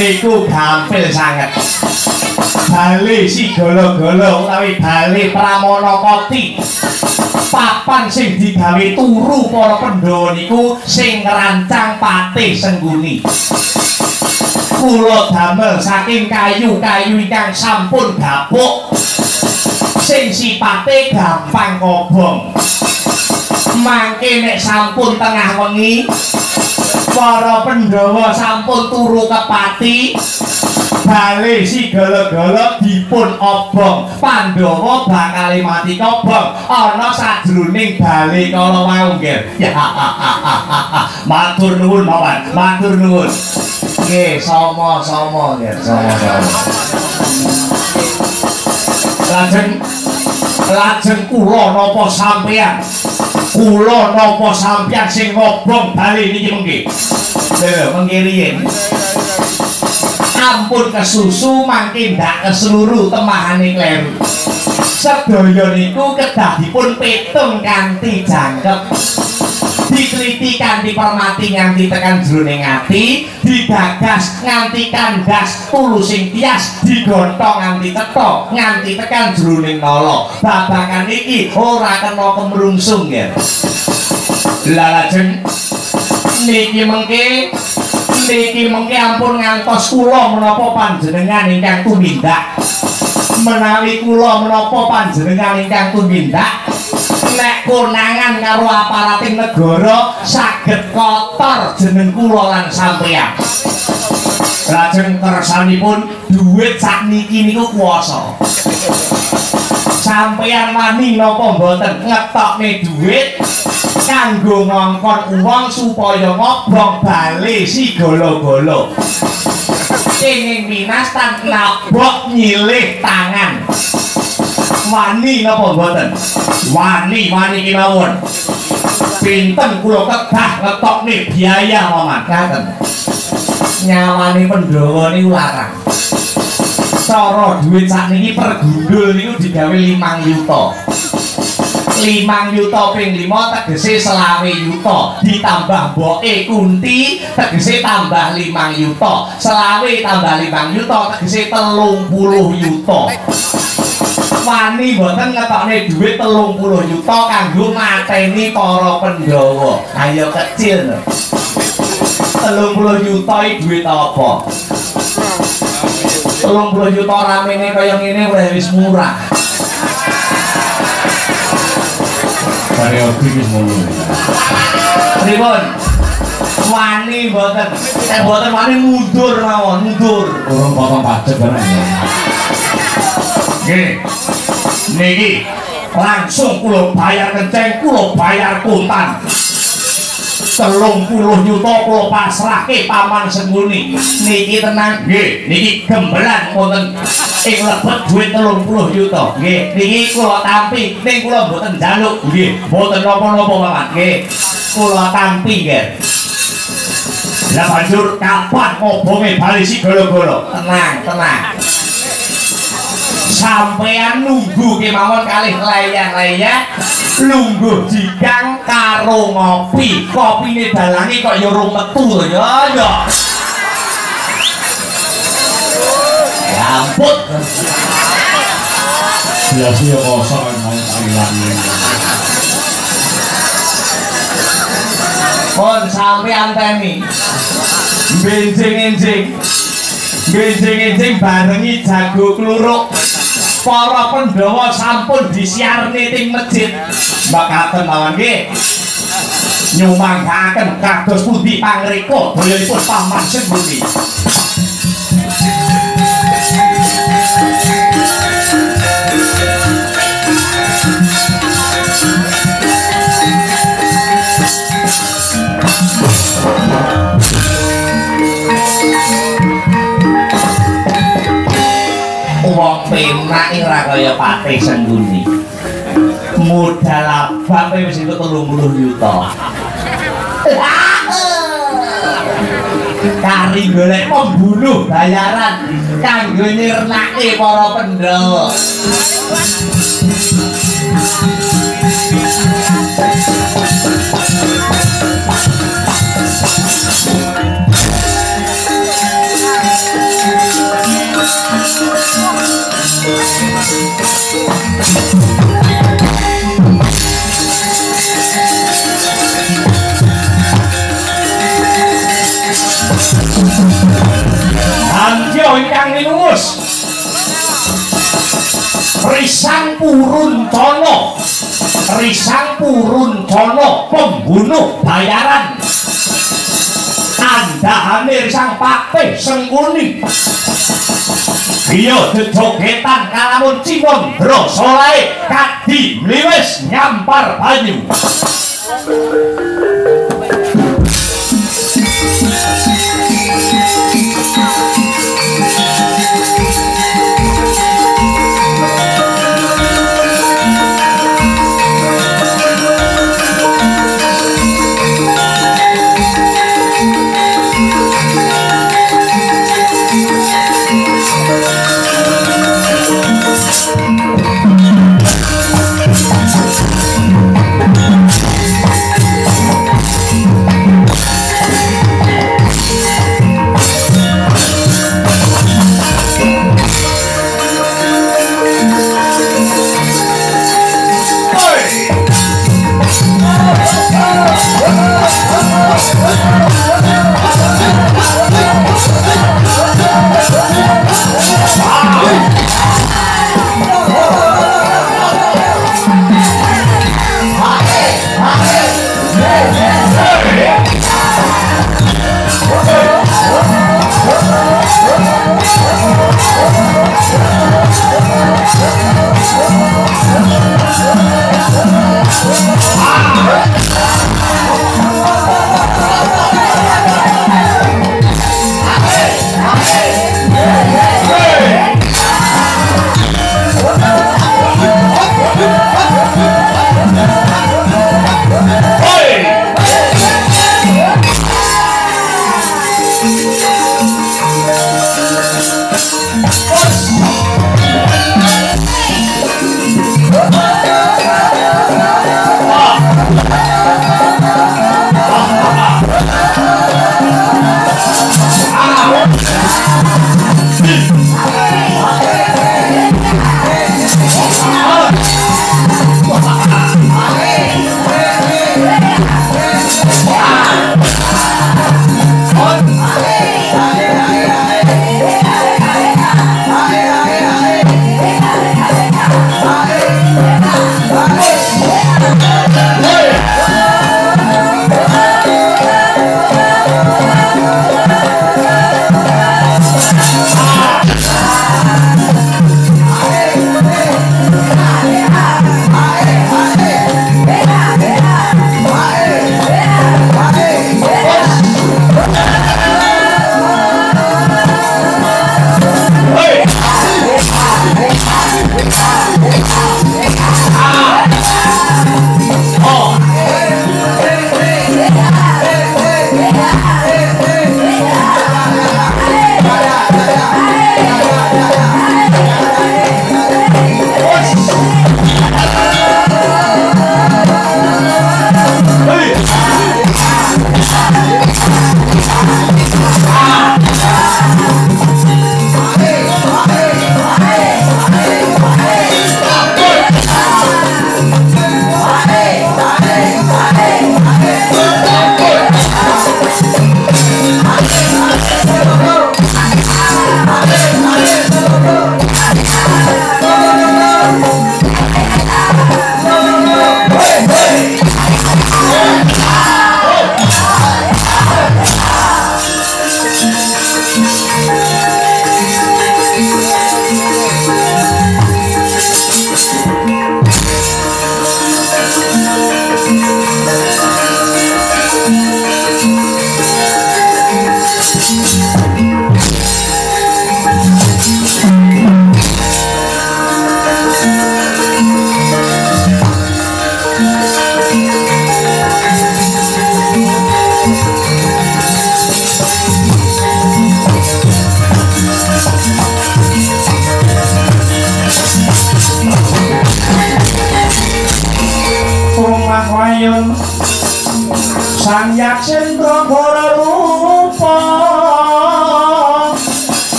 Niku gampil sanget. Bali sigala-gala utawi bali pramana koti. Papan sing digawe turu para Pandhawa niku sing ngrancang patih sengguni. Kula damel saking kayu-kayu ingkang sampun gapuk sing sipate gampang kobong mangke nek sampun tengah wengi para Pandhawa sampun turu ke pati bali sigala-gala dipun obong. Pandhawa bakal mati kobong. Ana sajroning bali kala wau nggih. Matur nuwun mawon matur nuwun. Nggih sama-sama nggih. Sama-sama lajeng lajeng kula napa sampeyan kula napa sampeyan sing ngobong bali niki mengki? Lho mengki riyen. Ampun kesusu mangke ndak keseluruh temahane kleru. Sedaya niku kedah dipun petung kanthi jangkep dikriti kanthi permati nganti tekan jroning ati digagas nganti kandas tulusing tias digontong nganti cetha nganti tekan jroning nala babagan iki ora kena kemrungsung ya. Lajeng niki mengke niki mengke ampun ngantos kula menapa panjenengan ingkang tumindak? Menawi kula menapa panjenengan ingkang tumindak nek konangan karo aparating negara saged kotor jeneng kula lan sampeyan. Lajeng kersanipun duit sakniki niku kuwasa. Sampeyan wani napa mboten ngetokne duit kanggo ngongkon uang supaya ngobong bali sigala-gala kenging minastan nabok nyilih tangan wani napa mboten? Wani wani kemawon pinten kula kedah ngetokne biaya paman ngaten. Nyawani Pandhawa niku larang. Cara duit sakniki per gundul niku digawe 5 yuta. 5 yuta ping 5 tegese selawe yuta. Ditambah mboke kunti tegese tambah 5 yuta. Selawe tambah 5 yuta tegese 30 yuta wani mboten ngetokne dhuwit 30 yuta kanggo mateni para Pandhawa. Ayo kecil lho. 30 yuta iki duit apa? 30 juta ramene kaya ngene wis murah. Kare opi wis ngono. Pripun? wani mboten. Eh mboten wani mundur mawon mundur. Orang potong pajak barang nggih niki langsung kula bayar kenceng kula bayar kontan telung puluh yuta kula pasrahke paman sembuni. Niki tenang nggih niki gembelan wonten. Ing lebet duit telung puluh yuta nggih niki kula tampi. Ning kula mboten njaluk. Nggih mboten napa-napa paman. Nggih kula tampi nggih. Lah banjur kapan ngobonge bali si golo-golo? Tenang tenang sampean nunggu kemawon kalih layang-layang lungguh jigang karo ngopi. Kopine dalange kok ya urung metu ya ya. Ya ampun. Biasa ya kosong kan mau Thailand ya. pun sampean teni benjing-enjing. Benjing-enjing barengi jago kluruk para pendawa sampun disiarne ting masjid. Makaten mawon nggih. Nyumangkaken kados pundi pangreka dayanipun paman sembuni wong iki ora kaya Patih Sengguni. Modal abang wis entuk 30 yuta. Kari golek pembunuh bayaran kanggo nyirnake para Pandhawa. Purun cono Pembunuh bayaran. Andahane risang pakte sengkuni. Iya jejogetan kalamun cimondro solai Kadi nyampar banyu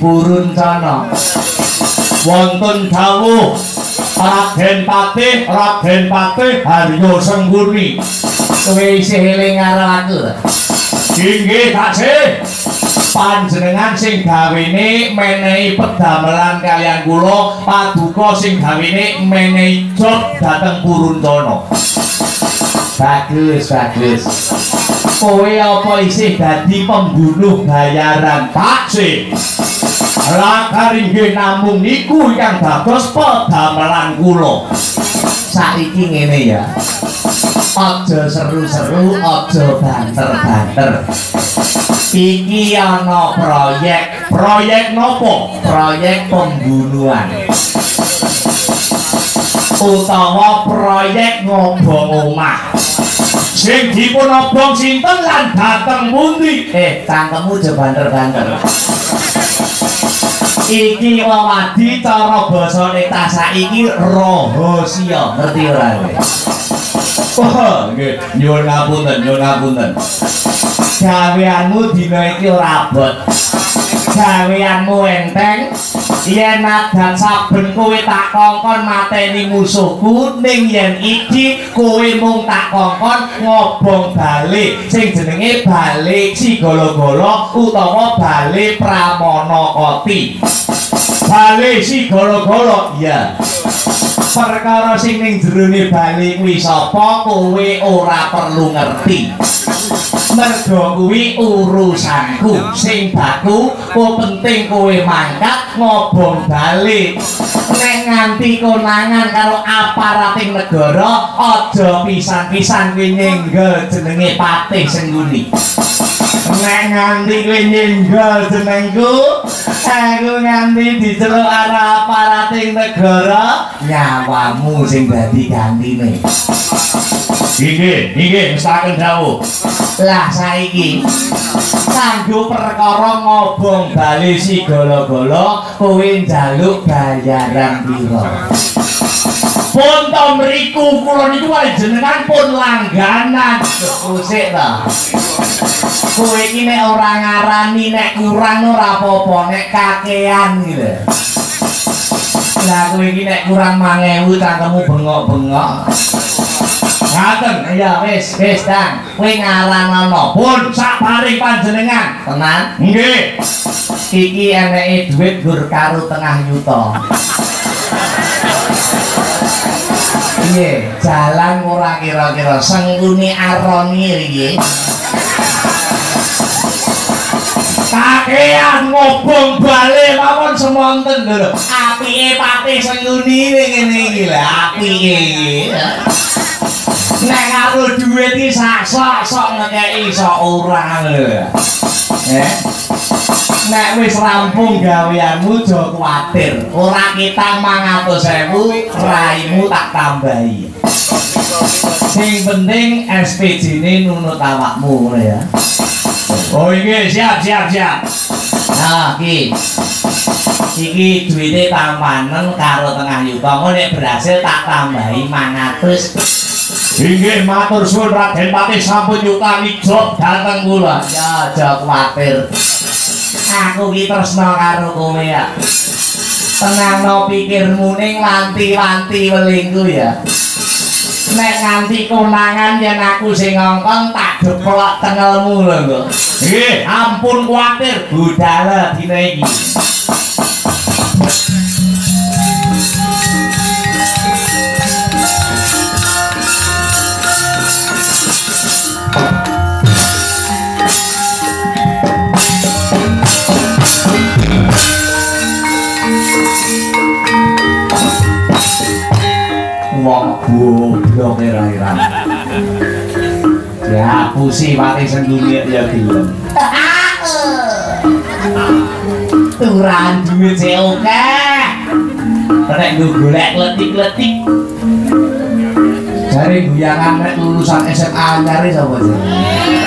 Hei purun sana. Wonten dawuh Raden Patih Raden Patih Haryo Sengguni Kowe isih eling karo aku. Inggih taksih panjenengan sing gawene menehi pedamelan kalian kula paduka sing gawene menehi job dhateng Puruncana Bagus, bagus. kowe apa isih dadi pembunuh bayaran taksih Lakar inggih namung niku ingkang dados pedamelan kula Saiki ngene ya. Aja seru-seru, aja banter-banter. Iki ana proyek, proyek nopo proyek pembunuhan. utawa proyek ngobong omah sing dipun obong sinten lan dateng pundi Eh, cangkemmu aja banter-banter. Iki wawadi cara basane tasa iki rahasia Ngerti ora kowe? Wah, nggih. Nyuwun ngapunten nyuwun ngapunten. Gaweanmu dina iki ora abot gaweanmu enteng yen nadan saben kowe tak kongkon mateni musuhku ning yen iki kowe mung tak kongkon ngobong bali sing jenenge bali sigala-gala utawa bali pramana koti. Bali sigala-gala iya. Perkara sing ning jerone bali kuwi sapa kowe ora perlu ngerti mergo kuwi urusanku. Sing baku ku penting kowe mangkat ngobong balik. Nek nganti konangan karo aparating negara aja pisan-pisan kuwi nyenggel jenenge patih sengguni nganti kowe nyenggel jenengku aku nganti diceluk karo aparating negara nyawamu sing dadi gantine Inggih, inggih, mestaken dawuh. Lah saiki kanggo perkara ngobong bali sigala-gala kowe njaluk bayaran pira? Pun to mriku kula niku wae jenengan pun langganan. Usik ta. Kowe iki nek ora ngarani nek kurang ora apa-apa, nek kakean iki lho. Lah kowe iki nek kurang 5000 cangkemmu bengok-bengok. Ngaten, iya wis, wis Dang. Kowe ngalanana. Pun sabaring panjenengan. Tenan? Nggih. Iki eneke duit gur karo tengah yuta. Iye, jalan ora kira-kira sengkuni aroni iki. Kakean ngobong bale mawon semonten lho. Apike pati senguni ngene iki lho, apike iki. Nek karo duit iki sak sok sok ngekeki sok ora lho. Eh? Nek wis rampung gaweanmu aja kuwatir. Ora kita 500.000, raimu tak tambahi. Sing penting SPJ-ne nunut awakmu ya. Oh iki siap siap siap. Nah, iki. Iki duwite tampanen karo tengah yuta. Nek berhasil tak tambahi 500. Inggih matur suwun Raden Patih sampun nyukani job dateng kula. Ya aja kuwatir. Aku ki tresna karo kowe ya. Tenangno pikirmu ning wanti-wanti welingku ya. Nek nganti konangan yen aku sing ngongkon tak deplok tengelmu lho. Nggih, ampun kuwatir budal dina iki. Goblok kira-kira. Dihapusi pati sendiri ya gelem. Turan duit sih oke. Nek gue golek letik-letik. Jare guyangan nek lulusan SMA nyari sapa sih?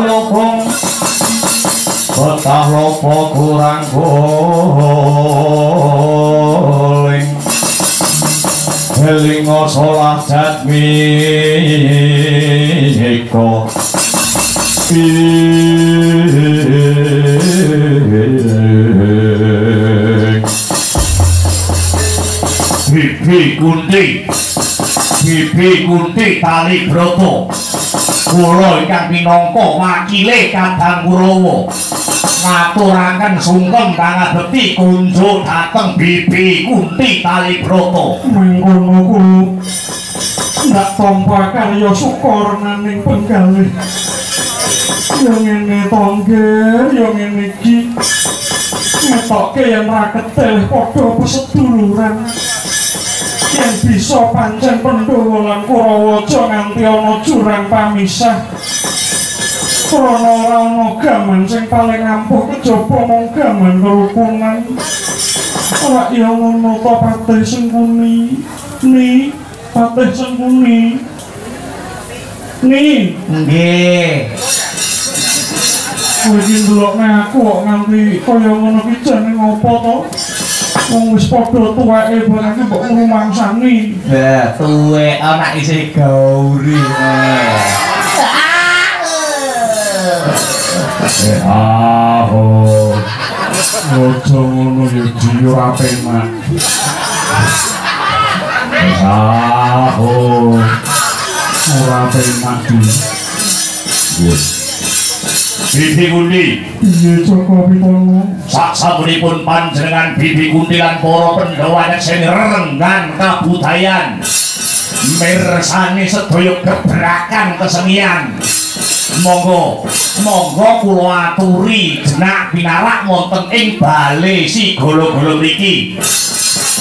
Lopong Betah lopo kurang guling. Helingo solah jatmi Eko Bibi kunti Bibi kunti tali broto kula ingkang minangka wakile Kadang Kurawa ngaturaken sungkem pangabekti kunjuk dhateng Bibi Kunti Talibrata. mengkono kulo ndak tampa karya syukur naning penggalih. Ngene tongge yo ngene iki. Ngetokke yen ra ketel padha peseduluran yen bisa pancen Pandhawa lan Kurawa aja nganti ana jurang pamisah. Krana ora ana gaman sing paling ampuh kejaba mung gaman kerukunan. Ora ya ngono to patih sengkuni. Ni patih sengkuni. Ni. Nggih. kowe iki ndelokne aku kok nganti kaya ngono ki jane ngopo to wong wis padha tuweke barang mbok ngrumangsani Lah, tuwe anak isih gauri. eh. Aho ojo ngono ya jiyo ora penak Eh, aho ora penak di Bibi Kunti, piye Joko sak sapunipun panjenengan Bibi Kunti lan para Pandhawa sing renggan kabudayan mirsani sedaya gebrakan kesenian. Monggo, monggo kula aturi jenak pinarak wonten ing bale si golo-golo mriki.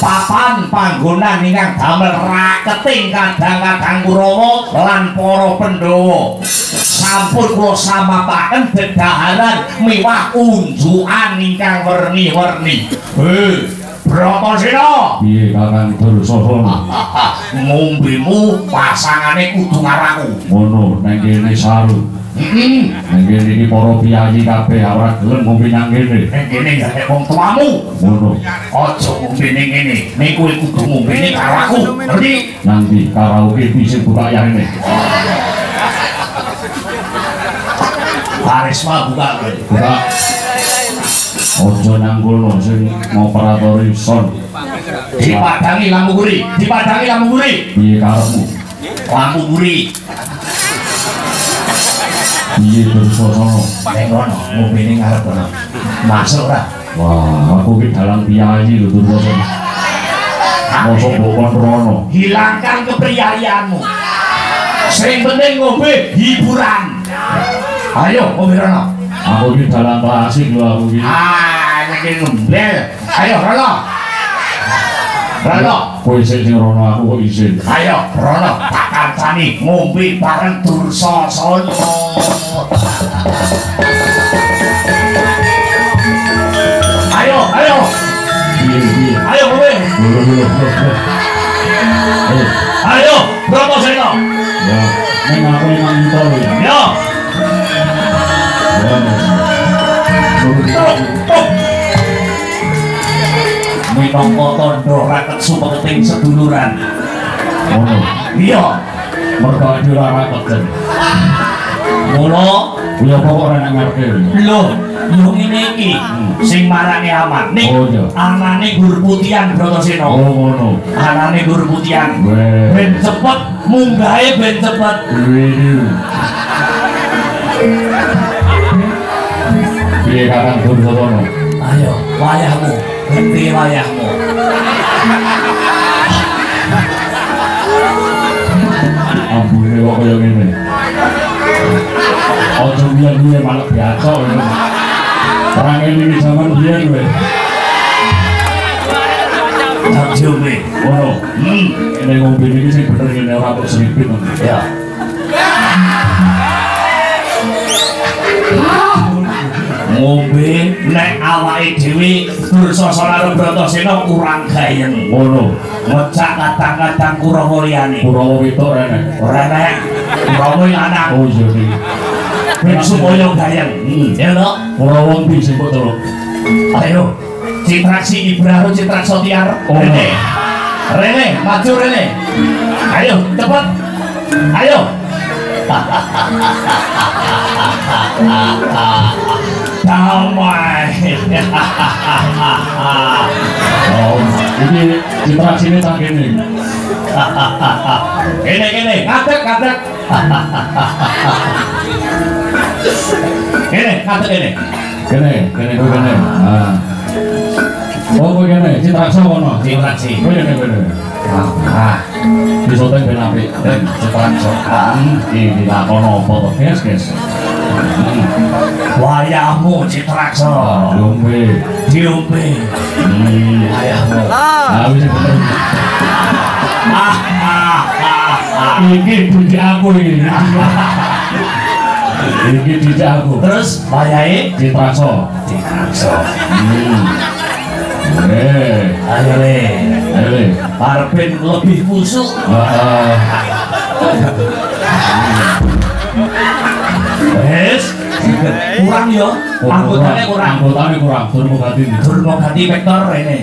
Papan panggonan ingkang damel raketing kadang-kadang Kurawa lan para Pandhawa. Sampun kula samataken dedaharan miwah unjukan ingkang werni-werni. Heh, Bratasena. piye Kakang Dursasana Ngombemu pasangane kudu ngaraku. ngono nang kene saru Heeh. nang kene iki para piyayi kabeh ora gelem ngombe nang kene Ning kene gak wong tuamu. ngono Aja ngombe ning kene. Ning kowe kudu ngombe karo aku. Ngerti? nanti karaoke bisa buka yarine Karisma buka. Buka. Ojo nangkulno sing ngoperatori son. Dipadangi lampu guri, dipadangi lampu guri. Piye karepmu? Lampu guri. Piye Dursasana? Ning ngono, mobil ngarep kono. Masuk ora? Wah, aku ki dalang piyayi lho Dursasana. Mosok mbok kontrono. Hilangkan kepriayianmu. Sing penting ngombe hiburan. Ayo, ngombe rono. Aku ki dalang klasik lho aku ki. Ah, iki ngembel. Ayo, rono. Rono. Kowe sik sing rono aku kok isin. Ayo, rono. Tak kancani ngombe bareng Dursasana. Ayo, ayo. Piye piye? Ayo. Eh, Ayo, Brahmasena. ya, ning aku lho ya. Ya. Minangka tandha raket sumeketing seduluran. Ngono. Iya, Mergo aku ora raket. mula Ya pokok ora nang ngarepe. lho, yo ngene iki sing marani aman. Ning Oh, anane Gur Putian Bratasena. Oh ngono. Anane Gur Putian. Weh. Ben cepet munggahe ben cepet. Wih. Piye kakang Dursasana? Ayo, wayahmu. Gede wayahmu. Ambune kok kaya ngene. Ojo biyen-biyen malah biasa ya. Orang ini di zaman biyen weh. Tak diombe. Ngono. Hmm, Ini ngombe ini sih bener ini orang kok selipit. ya. Ngombe nek awake dhewe Dursasana Bratasena kurang gayeng. Ngono. Ngocak kadang-kadang Kurawa liyane. Kurawa wedok rene. Ora nek Kurawa anak Oh iya ben supaya gayeng. Hmm, ya to? Kurawa ndi sing kok teluk. Ayo. Citraksi Ibrahim Citrakso Tiar. Oh. Rene. Rene, maju Rene. Ayo, cepet. Ayo. Damai. Oh, ini citra sini tak gini. Kene kene, ngadeg ngadeg. Kene, ngadeg kene. Kene, kene kowe kene. Ah. Oh, kowe kene, citra sono. Citraksi. Kowe kene kene. Ah, Di soteng ben apik. dan Citrakso. Iki dilakono apa to, guys, guys. wayahmu Citraksa lumpe dilumpe hmm. wayahmu. Ah. Ah ah ini budi aku ini? Ini budi aku? Terus wayahe? Citraksa Citraksa hmm. Ayo le, ayo le. Parpin lebih kusuk. Uh, uh. Hmm. Wes. Kurang yo. Anggotane kurang. Anggotane kurang. Durmo ganti. Durmo ganti vektor ini.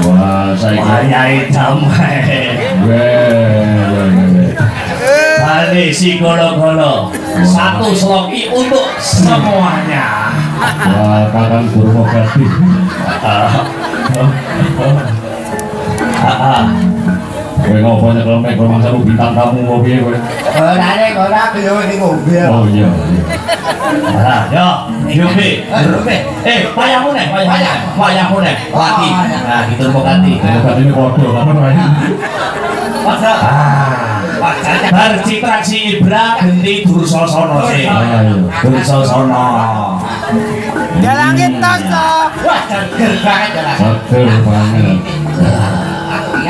Wah, saiki. Wayahe damai. Weh. Balik si golo-golo. Satu sloki untuk semuanya. Wah, kakang Durmo ganti. Ah, ah. Kowe ngopo nyekel mek rumah saru bintang tamu mau piye kowe? Ora nek ora kaya ning mobil. Oh iya. Ah, yo, Yumbi. Yumbi. Eh, wayahmu nek, wayahmu nek, wayahmu nek. Lagi. Oh, iya. Nah, gitu mau ganti. Durmo ganti ini podo, kapan wae. Ah, bar citraksi Ibra genti Dursasana sih. Ah, iya. Dursasana. Jalangin tas toh. Wah, seger banget jelas. Seger banget.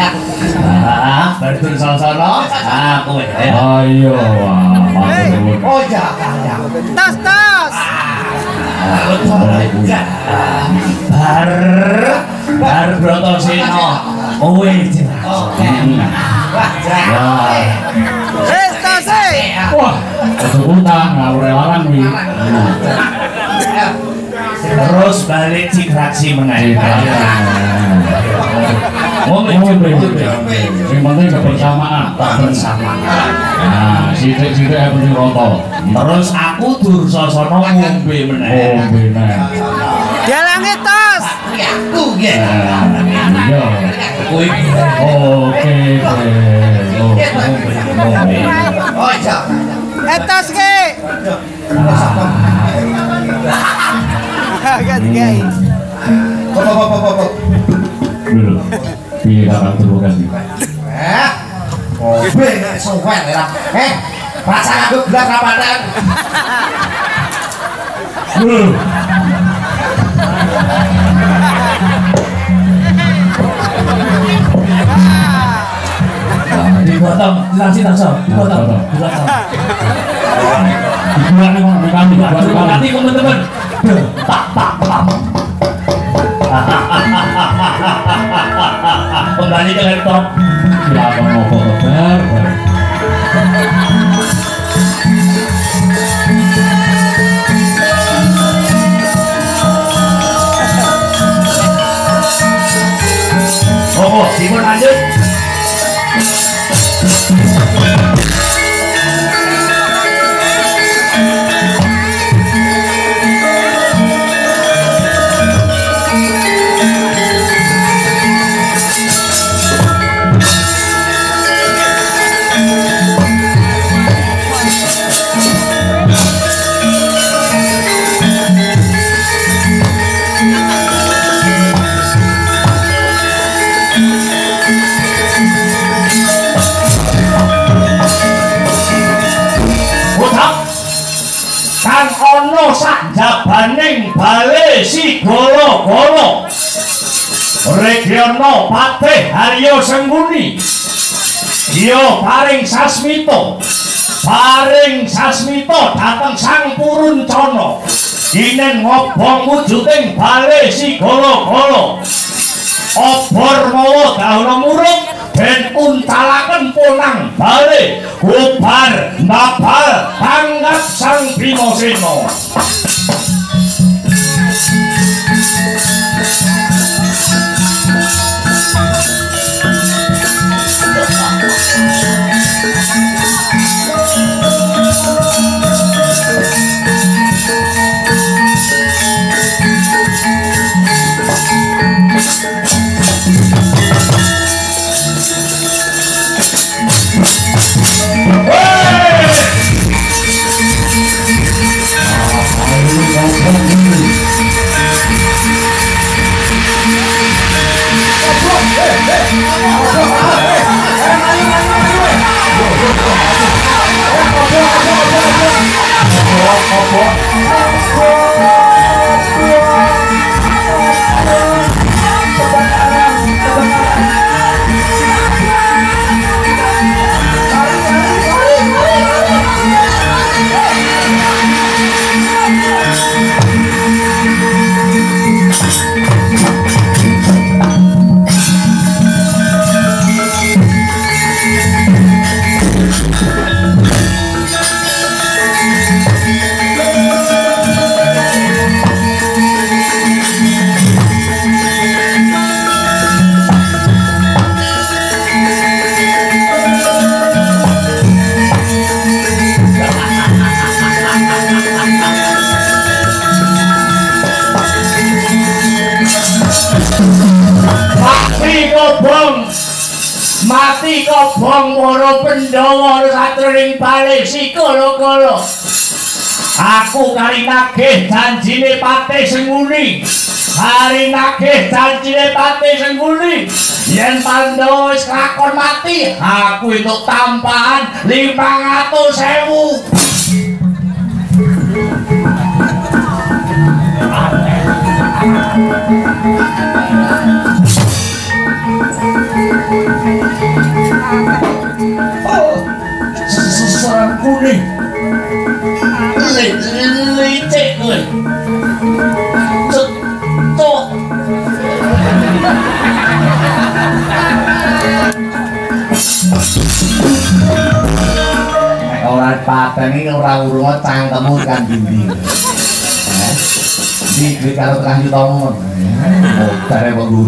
Aku lihat. Ah, bar Dursasana. Ah, kowe. Ayo. Ayo, wah, matur nuwun. Oh, jangan ya. Tas tas. Bar bar Bratasena. Kowe citraksi. Oke. Wah, jangan. Eh tas eh. Wah, ojo utang, ngawur larang wi. Terus balik citraksi meneh. Citra. Ngombe Ngombe. ngombe. Yang penting kebersamaan, tak bersama. Nah, sidik-sidik yang penting roto. Terus aku Dursasana ngombe meneh. Oh, benar. Dia langit tos. Ya, aku ya. Iya. Kuwi Oke, oke. Oh, ngombe. Oh, jangan. Eh tos ke. Agak gay. Pop, pop, pop, pop, pop. Dulu. piye bakal tulungan iki kowe nek eh aku langsung. Dibuat kami, Kembali ke laptop. Silakan mau kabar. Oh, Simon lanjut. Regiono Patih Haryo Sengguni. Yo paring sasmito. Paring sasmito dateng sang purun cono Inen ngobong wujuding bale si golo-golo. Obor mawa dauna murung ben untalaken punang bale. Bubar mbabal tanggap sang Bimoseno mati pendawa satrining bale si kolo-kolo aku kali nagih janjine pate senguni kali nagih janjine pate senguni yen Pandhawa wis lakon mati aku itu tambahan 500.000 kuning licik gue cetok Nek ora pateni ora urunga cangkemmu kan dinding. Eh? Di duit karo tengah juta mon. Modare kok nggo